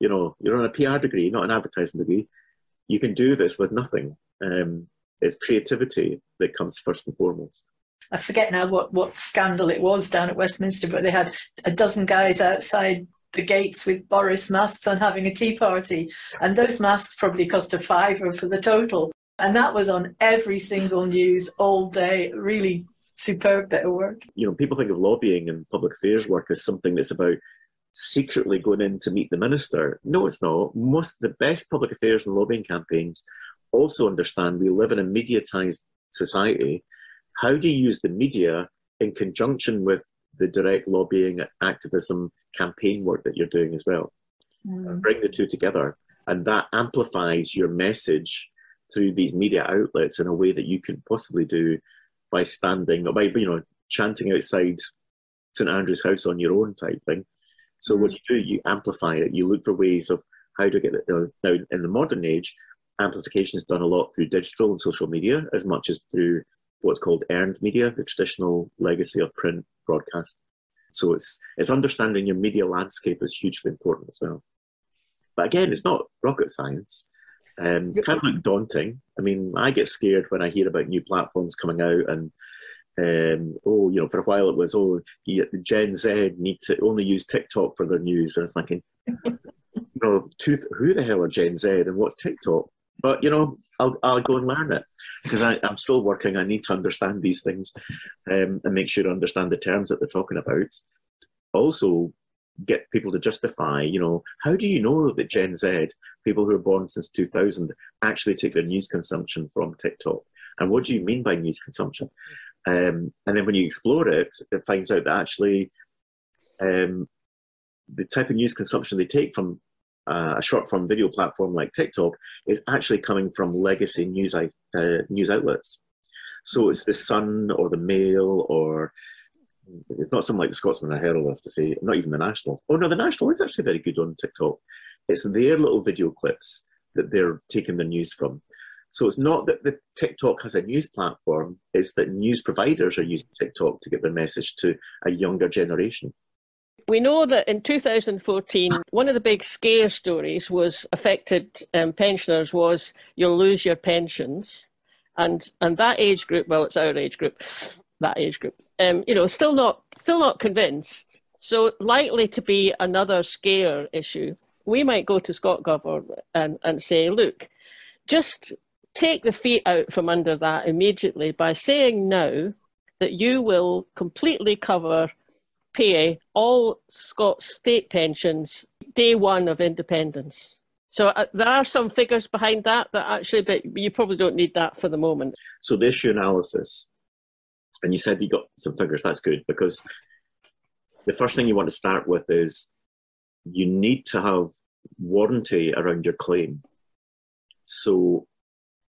you know, you're on a PR degree, not an advertising degree. You can do this with nothing. Um, it's creativity that comes first and foremost. I forget now what, what scandal it was down at Westminster, but they had a dozen guys outside the gates with Boris masks on having a tea party. And those masks probably cost a fiver for the total. And that was on every single news all day. Really superb bit of work. You know, people think of lobbying and public affairs work as something that's about secretly going in to meet the minister. No, it's not. Most the best public affairs and lobbying campaigns also understand we live in a mediatized society how do you use the media in conjunction with the direct lobbying, activism, campaign work that you're doing as well? Mm. Bring the two together, and that amplifies your message through these media outlets in a way that you can possibly do by standing or by you know chanting outside St Andrew's House on your own type thing. So mm. what you do, you amplify it. You look for ways of how to get it. Now, in the modern age, amplification is done a lot through digital and social media as much as through what's called earned media, the traditional legacy of print broadcast. So it's it's understanding your media landscape is hugely important as well. But again, it's not rocket science. Um. Kind of look daunting. I mean, I get scared when I hear about new platforms coming out and um, oh, you know, for a while it was, oh, Gen Z need to only use TikTok for their news. And I was thinking, you know, who the hell are Gen Z and what's TikTok? But you know, I'll I'll go and learn it because I'm still working. I need to understand these things um, and make sure I understand the terms that they're talking about. Also, get people to justify. You know, how do you know that Gen Z, people who are born since 2000, actually take their news consumption from TikTok? And what do you mean by news consumption? Um, and then when you explore it, it finds out that actually um, the type of news consumption they take from uh, a short form video platform like TikTok is actually coming from legacy news, uh, news outlets. So it's the Sun or the Mail or it's not something like the Scotsman or Herald, I have to say, not even the National. Oh no, the National is actually very good on TikTok. It's their little video clips that they're taking the news from. So it's not that the TikTok has a news platform; it's that news providers are using TikTok to get their message to a younger generation. We know that in 2014, one of the big scare stories was affected um, pensioners was you'll lose your pensions, and and that age group, well, it's our age group, that age group, um, you know, still not still not convinced. So likely to be another scare issue. We might go to Scott Governor and, and say, look, just take the feet out from under that immediately by saying now that you will completely cover pay all Scots state pensions day one of independence. So uh, there are some figures behind that that actually, but you probably don't need that for the moment. So the issue analysis, and you said you got some figures. That's good because the first thing you want to start with is you need to have warranty around your claim. So,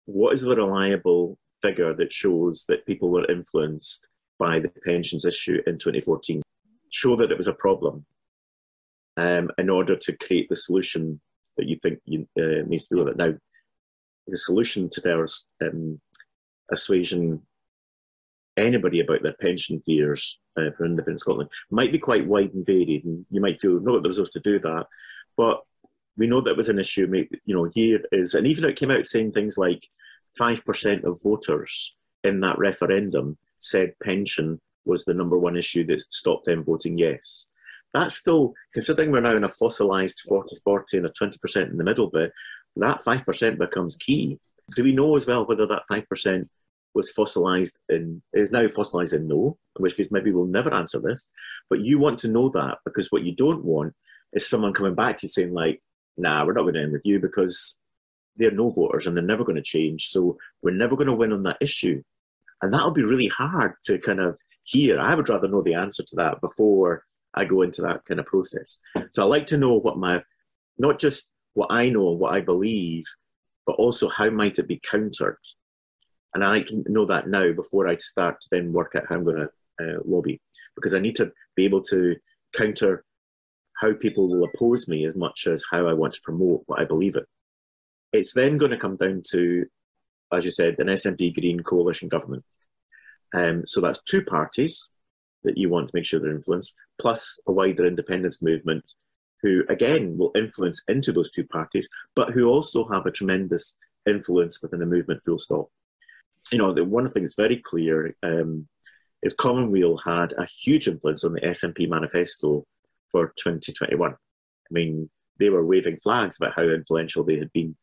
what is the reliable figure that shows that people were influenced by the pensions issue in 2014? Show that it was a problem um, in order to create the solution that you think you, uh, needs to do with it. Now, the solution to their um, assuaging anybody about their pension fears uh, for independent Scotland might be quite wide and varied, and you might feel no, there's resource to do that, but we know that it was an issue. You know, here is, and even it came out saying things like five percent of voters in that referendum said pension was the number one issue that stopped them voting yes. That's still, considering we're now in a fossilised 40 40 and a 20% in the middle bit, that 5% becomes key. Do we know as well whether that 5% was fossilised in, is now fossilised in no, in which case maybe we'll never answer this. But you want to know that because what you don't want is someone coming back to you saying, like, nah, we're not going to end with you because they're no voters and they're never going to change. So we're never going to win on that issue. And that'll be really hard to kind of hear. I would rather know the answer to that before I go into that kind of process. So I like to know what my, not just what I know, what I believe, but also how might it be countered. And I like to know that now before I start to then work out how I'm going to uh, lobby, because I need to be able to counter how people will oppose me as much as how I want to promote what I believe in. It's then going to come down to, as you said, an SNP Green coalition government. Um, so that's two parties that you want to make sure they're influenced, plus a wider independence movement who, again, will influence into those two parties, but who also have a tremendous influence within the movement, full stop. You know, the one thing that's very clear um, is Commonweal had a huge influence on the SNP manifesto for 2021. I mean, they were waving flags about how influential they had been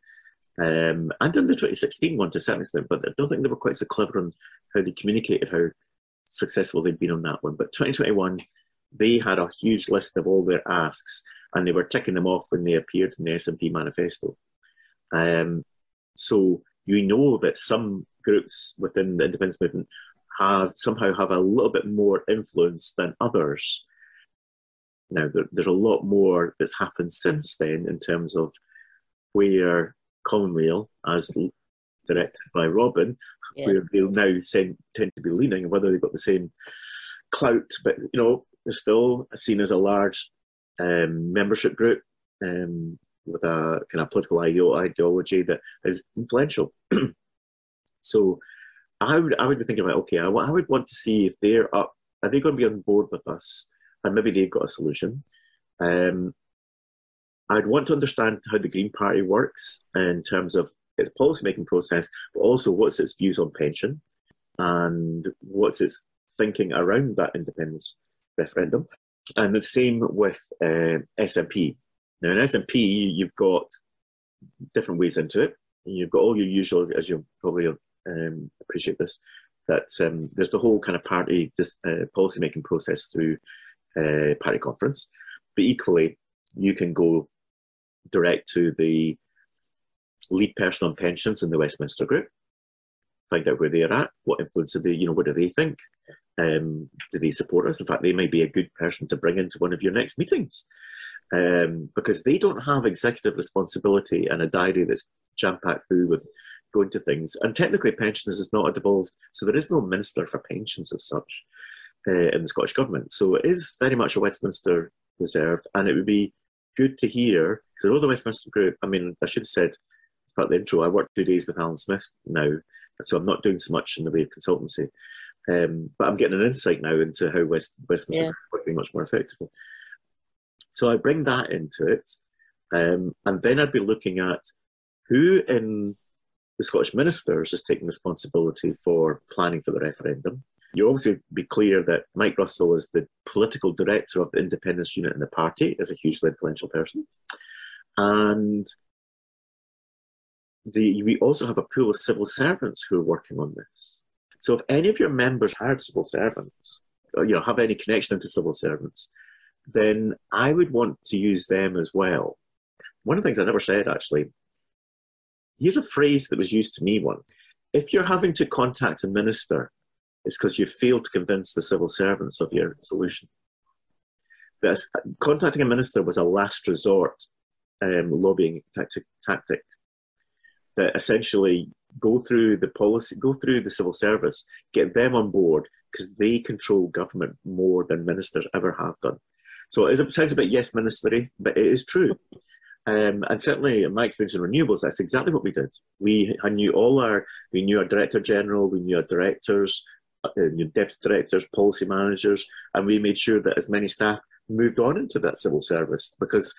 um, and in the 2016 one to a certain extent, but I don't think they were quite so clever on how they communicated how successful they'd been on that one. But 2021, they had a huge list of all their asks, and they were ticking them off when they appeared in the SNP manifesto. Um, so you know that some groups within the independence movement have somehow have a little bit more influence than others. Now there, there's a lot more that's happened since then in terms of where Commonweal, as directed by Robin, yeah. where they'll now send, tend to be leaning, and whether they've got the same clout, but you know, they're still seen as a large um, membership group um, with a kind of political ideology that is influential. so I would I would be thinking about okay, I, I would want to see if they're up. Are they going to be on board with us? And maybe they've got a solution. Um, I'd want to understand how the Green Party works in terms of its policy making process, but also what's its views on pension and what's its thinking around that independence referendum. And the same with uh, SNP. Now, in SNP, you've got different ways into it. You've got all your usual, as you probably um, appreciate this, that um, there's the whole kind of party this, uh, policy making process through uh, party conference. But equally, you can go direct to the lead person on pensions in the Westminster Group, find out where they're at, what influence do they, you know, what do they think? Um, do they support us? In fact, they might be a good person to bring into one of your next meetings um, because they don't have executive responsibility and a diary that's jam packed through with going to things. And technically, pensions is not a devolved, so there is no minister for pensions as such uh, in the Scottish Government. So it is very much a Westminster reserved, and it would be good to hear because all the Westminster Group. I mean, I should have said as part of the intro, I work two days with Alyn Smith now, so I'm not doing so much in the way of consultancy. Um, but I'm getting an insight now into how West, Westminster yeah. working much more effectively. So I bring that into it, um, and then I'd be looking at who in the Scottish ministers is taking responsibility for planning for the referendum. You obviously be clear that Mike Russell is the political director of the independence unit in the party, is a hugely influential person. And the, we also have a pool of civil servants who are working on this. So if any of your members are civil servants, or, you know, have any connection to civil servants, then I would want to use them as well. One of the things I never said actually Here's a phrase that was used to me once. If you're having to contact a minister, it's because you failed to convince the civil servants of your solution. But contacting a minister was a last resort um, lobbying tactic, tactic that essentially go through the policy, go through the civil service, get them on board because they control government more than ministers ever have done. So it sounds a bit yes ministery, but it is true. Um, and certainly, in my experience in renewables, that's exactly what we did. We I knew all our, we knew our director general, we knew our directors, deputy directors, policy managers, and we made sure that as many staff moved on into that civil service because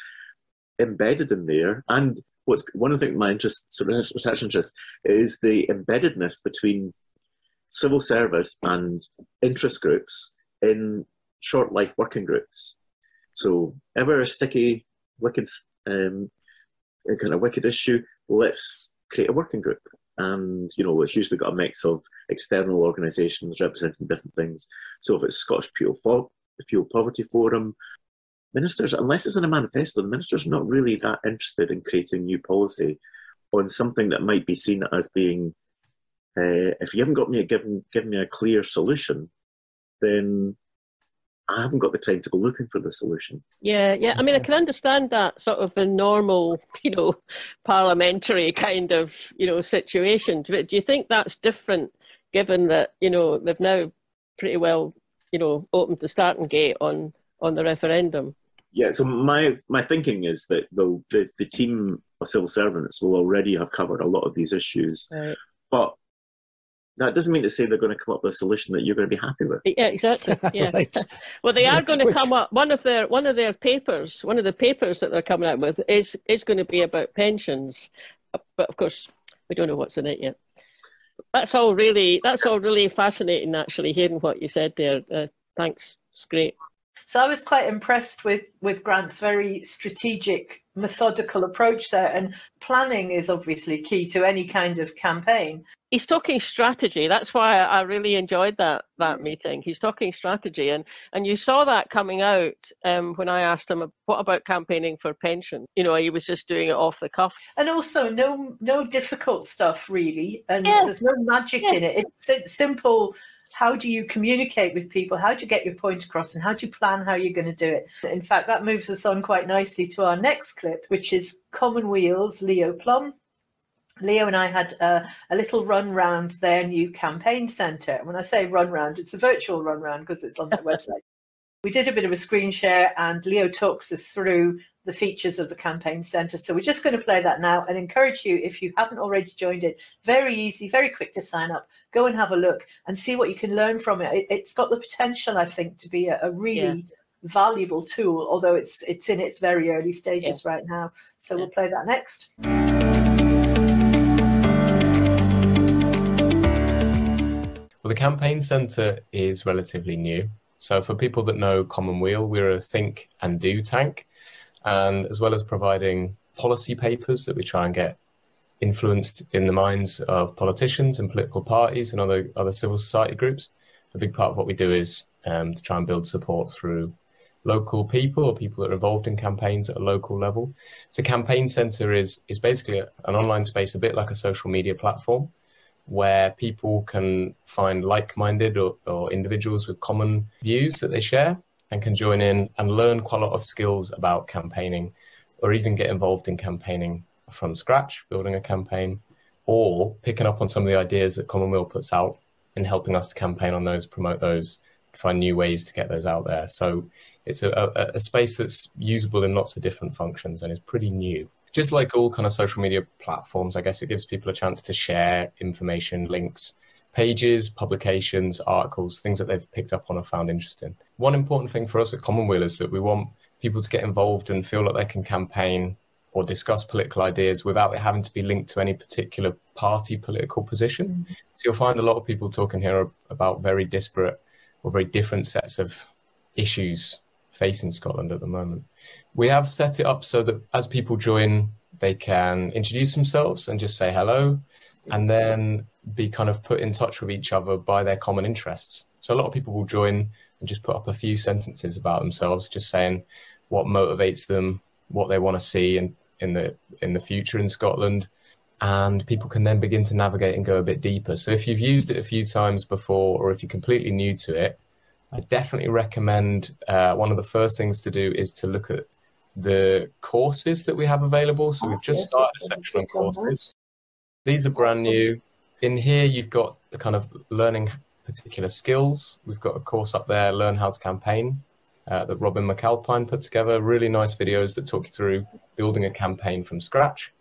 embedded in there, and what's one of the things my interest, sort of research interest, is the embeddedness between civil service and interest groups in short life working groups. So ever a sticky, wicked um, kind of wicked issue, let's create a working group. And, you know, it's usually got a mix of external organisations representing different things. So if it's Scottish Fuel, Fo- Fuel Poverty Forum, ministers, unless it's in a manifesto, the ministers are not really that interested in creating new policy on something that might be seen as being, uh, if you haven't got me a given, given me a clear solution, then I haven't got the time to go looking for the solution. Yeah, yeah. I mean, I can understand that sort of a normal, you know, parliamentary kind of, you know, situation. But do you think that's different given that, you know, they've now pretty well, you know, opened the starting gate on on the referendum? Yeah. So my my thinking is that the the, the team of civil servants will already have covered a lot of these issues, right. but that doesn't mean to say they're going to come up with a solution that you're going to be happy with. Yeah, exactly. Yeah. right. Well, they are going to come up. One of their one of their papers, one of the papers that they're coming out with is is going to be about pensions, but of course we don't know what's in it yet. That's all really that's all really fascinating. Actually, hearing what you said there. Uh, thanks. It's great. So I was quite impressed with with Grant's very strategic, methodical approach there. And planning is obviously key to any kind of campaign. He's talking strategy. That's why I really enjoyed that that meeting. He's talking strategy, and and you saw that coming out um, when I asked him what about campaigning for pension. You know, he was just doing it off the cuff. And also, no no difficult stuff really, and there's no magic in it. It's simple how do you communicate with people? How do you get your point across? And how do you plan how you're going to do it? In fact, that moves us on quite nicely to our next clip, which is Commonweal's Leo Plumb. Leo and I had a, a little run round their new campaign centre. When I say run round, it's a virtual run round because it's on their website. We did a bit of a screen share, and Leo talks us through the features of the campaign center. So we're just going to play that now and encourage you, if you haven't already joined it, very easy, very quick to sign up. Go and have a look and see what you can learn from it. it has got the potential, I think, to be a, a really yeah. valuable tool, although it's it's in its very early stages yeah. right now. So yeah. we'll play that next. Well, the campaign center is relatively new. So, for people that know Commonweal, we're a think and do tank and as well as providing policy papers that we try and get influenced in the minds of politicians and political parties and other other civil society groups. A big part of what we do is um, to try and build support through local people or people that are involved in campaigns at a local level. So Campaign Center is is basically a, an online space, a bit like a social media platform, where people can find like-minded or, or individuals with common views that they share and can join in and learn quite a lot of skills about campaigning or even get involved in campaigning from scratch, building a campaign, or picking up on some of the ideas that Commonweal puts out and helping us to campaign on those, promote those, find new ways to get those out there. So it's a, a, a space that's usable in lots of different functions and is pretty new. just like all kind of social media platforms, I guess it gives people a chance to share information, links, pages, publications, articles, things that they've picked up on or found interesting. One important thing for us at Commonweal is that we want people to get involved and feel like they can campaign or discuss political ideas without it having to be linked to any particular party political position. Mm-hmm. So you'll find a lot of people talking here about very disparate or very different sets of issues facing Scotland at the moment. We have set it up so that as people join, they can introduce themselves and just say hello, and then be kind of put in touch with each other by their common interests. So a lot of people will join and just put up a few sentences about themselves, just saying what motivates them, what they want to see in, in the in the future in Scotland, and people can then begin to navigate and go a bit deeper. So if you've used it a few times before, or if you're completely new to it, I definitely recommend uh, one of the first things to do is to look at the courses that we have available. So we've just started a section on courses. These are brand new. In here, you've got the kind of learning particular skills. We've got a course up there, Learn How to Campaign, uh, that Robin McAlpine put together. Really nice videos that talk you through building a campaign from scratch.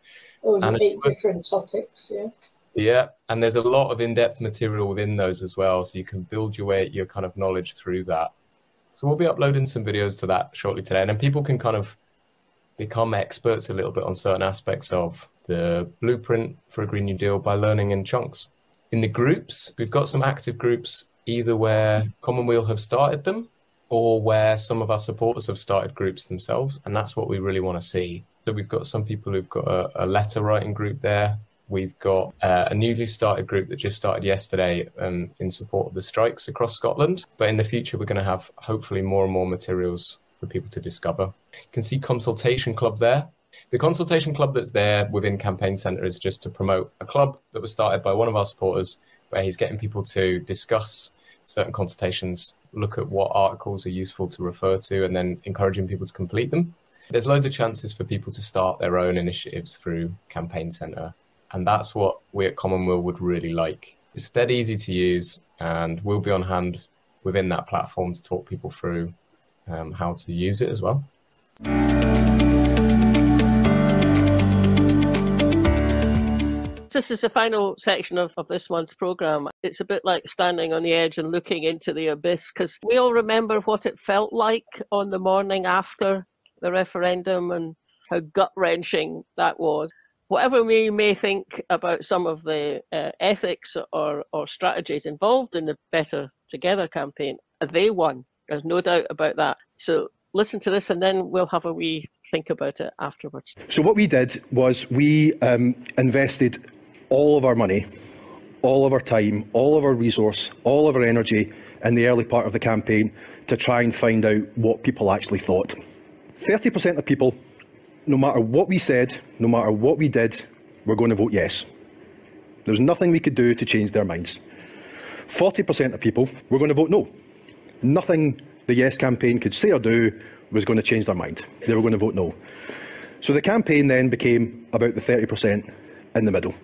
Oh, and eight different topics, yeah. Yeah, and there's a lot of in-depth material within those as well, so you can build your way your kind of knowledge through that. So we'll be uploading some videos to that shortly today, and then people can kind of become experts a little bit on certain aspects of the blueprint for a Green New Deal by learning in chunks. In the groups, we've got some active groups either where Commonweal have started them or where some of our supporters have started groups themselves, and that's what we really want to see. So we've got some people who've got a, a letter writing group there. We've got uh, a newly started group that just started yesterday um, in support of the strikes across Scotland. But in the future, we're going to have hopefully more and more materials for people to discover. You can see Consultation Club there. The Consultation Club that's there within Campaign Centre is just to promote a club that was started by one of our supporters, where he's getting people to discuss certain consultations, look at what articles are useful to refer to, and then encouraging people to complete them. There's loads of chances for people to start their own initiatives through Campaign Centre, and that's what we at Commonweal would really like. It's dead easy to use, and we'll be on hand within that platform to talk people through um, how to use it as well. This is the final section of, of this month's programme. It's a bit like standing on the edge and looking into the abyss because we all remember what it felt like on the morning after the referendum and how gut wrenching that was. Whatever we may think about some of the uh, ethics or, or strategies involved in the Better Together campaign, they won. There's no doubt about that. So listen to this and then we'll have a wee think about it afterwards. So, what we did was we um, invested all of our money, all of our time, all of our resource, all of our energy in the early part of the campaign to try and find out what people actually thought. 30% of people, no matter what we said, no matter what we did, were going to vote yes. There's nothing we could do to change their minds. 40% of people were going to vote no. Nothing the Yes campaign could say or do was going to change their mind. They were going to vote no. So the campaign then became about the 30% in the middle.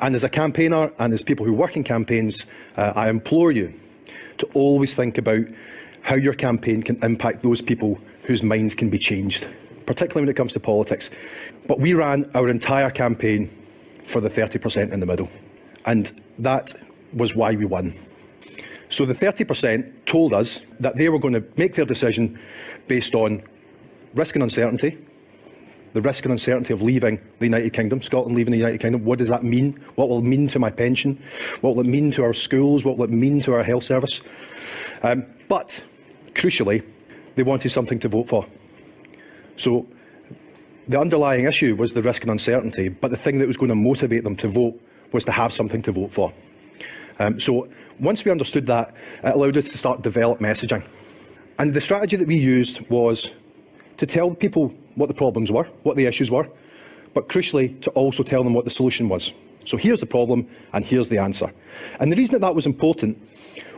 And as a campaigner and as people who work in campaigns, uh, I implore you to always think about how your campaign can impact those people whose minds can be changed, particularly when it comes to politics. But we ran our entire campaign for the 30% in the middle, and that was why we won. So the 30% told us that they were going to make their decision based on risk and uncertainty, the risk and uncertainty of leaving the United Kingdom, Scotland leaving the United Kingdom. What does that mean? What will it mean to my pension? What will it mean to our schools? What will it mean to our health service? Um, but, crucially, they wanted something to vote for. So the underlying issue was the risk and uncertainty, but the thing that was going to motivate them to vote was to have something to vote for. Um, so once we understood that, it allowed us to start develop messaging. And the strategy that we used was to tell people what the problems were, what the issues were, but crucially to also tell them what the solution was. So here's the problem and here's the answer. And the reason that that was important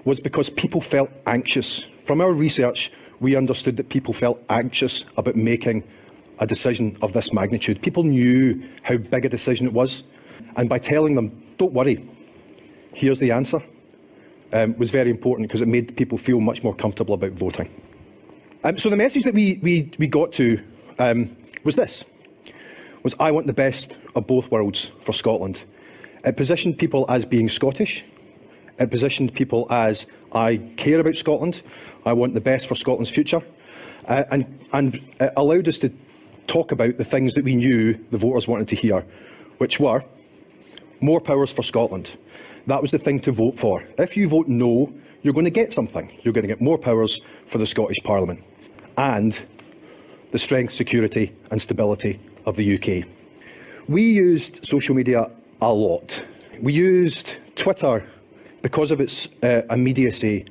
was because people felt anxious. From our research, we understood that people felt anxious about making a decision of this magnitude. People knew how big a decision it was. And by telling them, don't worry, here's the answer, um, was very important because it made people feel much more comfortable about voting. Um, so the message that we, we, we got to um, was this. was I want the best of both worlds for Scotland. It positioned people as being Scottish. It positioned people as I care about Scotland. I want the best for Scotland's future. Uh, and, and it allowed us to talk about the things that we knew the voters wanted to hear, which were more powers for Scotland. That was the thing to vote for. If you vote no, you're going to get something. You're going to get more powers for the Scottish Parliament and the strength, security and stability of the UK. We used social media a lot. We used Twitter because of its uh, immediacy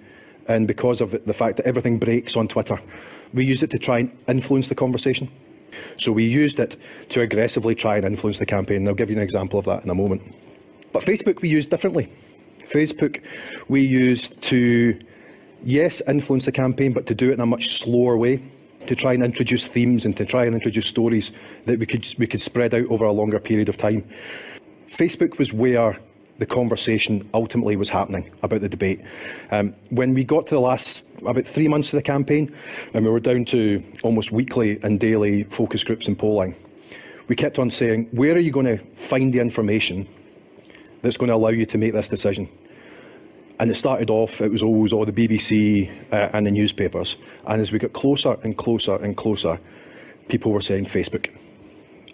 and because of the fact that everything breaks on Twitter. We used it to try and influence the conversation. So we used it to aggressively try and influence the campaign. I'll give you an example of that in a moment. But Facebook we used differently. Facebook we used to, yes, influence the campaign, but to do it in a much slower way, to try and introduce themes and to try and introduce stories that we could, we could spread out over a longer period of time. Facebook was where the conversation ultimately was happening about the debate. Um, when we got to the last about three months of the campaign, and we were down to almost weekly and daily focus groups and polling, we kept on saying, where are you going to find the information that's going to allow you to make this decision? And it started off, it was always all the BBC uh, and the newspapers. And as we got closer and closer and closer, people were saying Facebook.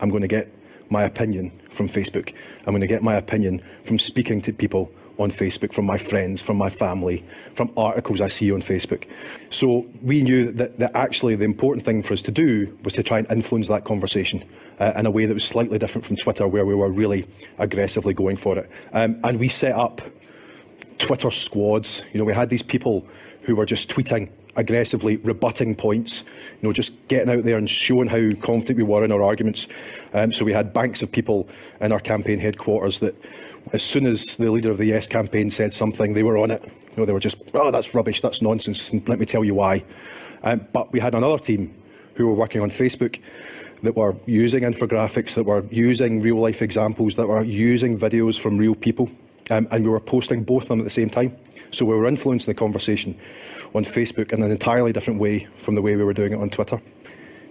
I'm going to get my opinion from Facebook. I'm going to get my opinion from speaking to people on Facebook, from my friends, from my family, from articles I see on Facebook. So we knew that, that actually the important thing for us to do was to try and influence that conversation uh, in a way that was slightly different from Twitter, where we were really aggressively going for it. Um, and we set up Twitter squads. You know, we had these people who were just tweeting aggressively rebutting points, you know, just getting out there and showing how confident we were in our arguments. Um, so we had banks of people in our campaign headquarters that as soon as the leader of the Yes campaign said something, they were on it. You know, they were just, oh, that's rubbish, that's nonsense, and let me tell you why. Um, but we had another team who were working on Facebook that were using infographics, that were using real life examples, that were using videos from real people. Um, and we were posting both of them at the same time. So we were influencing the conversation on Facebook in an entirely different way from the way we were doing it on Twitter.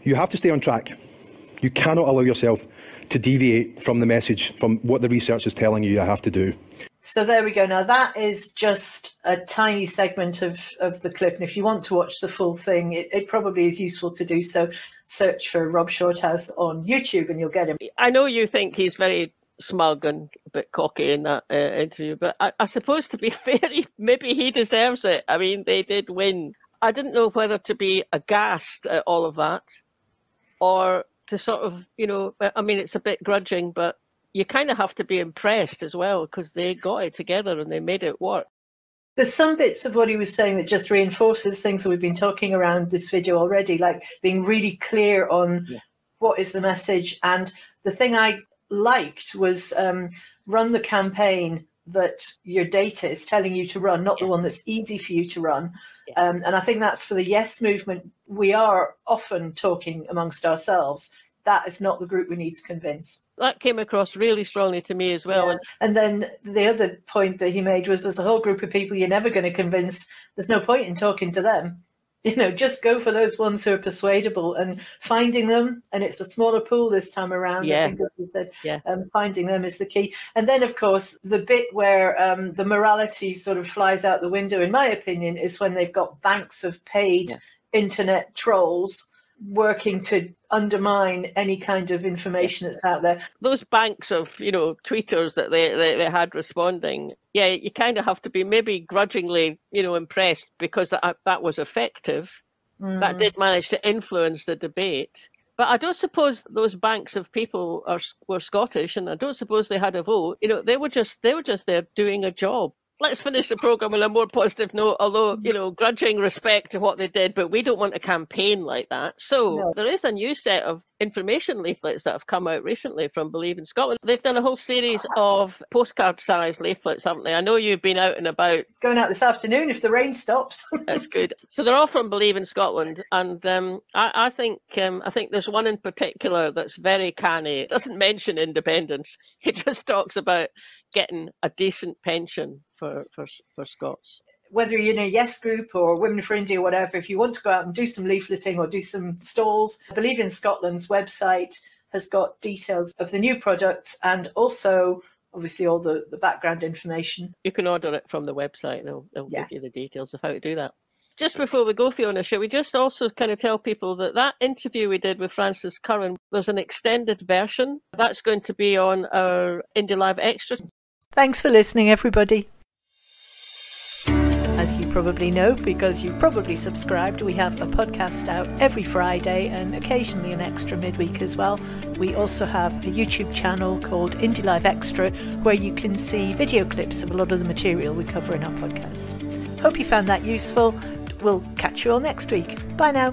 You have to stay on track. You cannot allow yourself to deviate from the message, from what the research is telling you you have to do. So there we go. Now that is just a tiny segment of, of the clip. And if you want to watch the full thing, it, it probably is useful to do so. Search for Rob Shorthouse on YouTube and you'll get him. I know you think he's very smug and a bit cocky in that uh, interview, but I, I suppose to be fair, he, maybe he deserves it. I mean, they did win. I didn't know whether to be aghast at all of that or to sort of, you know, I mean, it's a bit grudging, but you kind of have to be impressed as well because they got it together and they made it work. There's some bits of what he was saying that just reinforces things that we've been talking around this video already, like being really clear on yeah. what is the message. And the thing I liked was um, run the campaign that your data is telling you to run, not yeah. the one that's easy for you to run. Yeah. Um, and I think that's for the yes movement. We are often talking amongst ourselves. That is not the group we need to convince. That came across really strongly to me as well. Yeah. And then the other point that he made was there's a whole group of people you're never going to convince. There's no point in talking to them you know, just go for those ones who are persuadable and finding them. And it's a smaller pool this time around. Yeah. I think, as you said, yeah. um, finding them is the key. And then, of course, the bit where um, the morality sort of flies out the window, in my opinion, is when they've got banks of paid yeah. internet trolls working to undermine any kind of information that's out there. Those banks of, you know, tweeters that they, they, they had responding, yeah, you kind of have to be maybe grudgingly, you know, impressed because that, that was effective. Mm. That did manage to influence the debate. But I don't suppose those banks of people are were Scottish, and I don't suppose they had a vote. You know, they were just they were just there doing a job let's finish the program on a more positive note. Although you know, grudging respect to what they did, but we don't want a campaign like that. So no. there is a new set of information leaflets that have come out recently from Believe in Scotland. They've done a whole series of postcard-sized leaflets, haven't they? I know you've been out and about. Going out this afternoon if the rain stops. That's good. So they're all from Believe in Scotland, and um, I, I, think um, I think there's one in particular that's very canny. It doesn't mention independence. It just talks about getting a decent pension for, for, for Scots. Whether you're in a Yes group or Women for Indy, or whatever, if you want to go out and do some leafleting or do some stalls, I believe in Scotland's website has got details of the new products and also obviously all the, the background information. You can order it from the website. They'll, they'll Yeah. give you the details of how to do that. Just before we go, Fiona, shall we just also kind of tell people that that interview we did with Frances Curran was an extended version. That's going to be on our Indylive Extra. Thanks for listening, everybody. As you probably know, because you probably subscribed, we have a podcast out every Friday and occasionally an extra midweek as well. We also have a YouTube channel called Indylive Extra where you can see video clips of a lot of the material we cover in our podcast. Hope you found that useful. We'll catch you all next week. Bye now.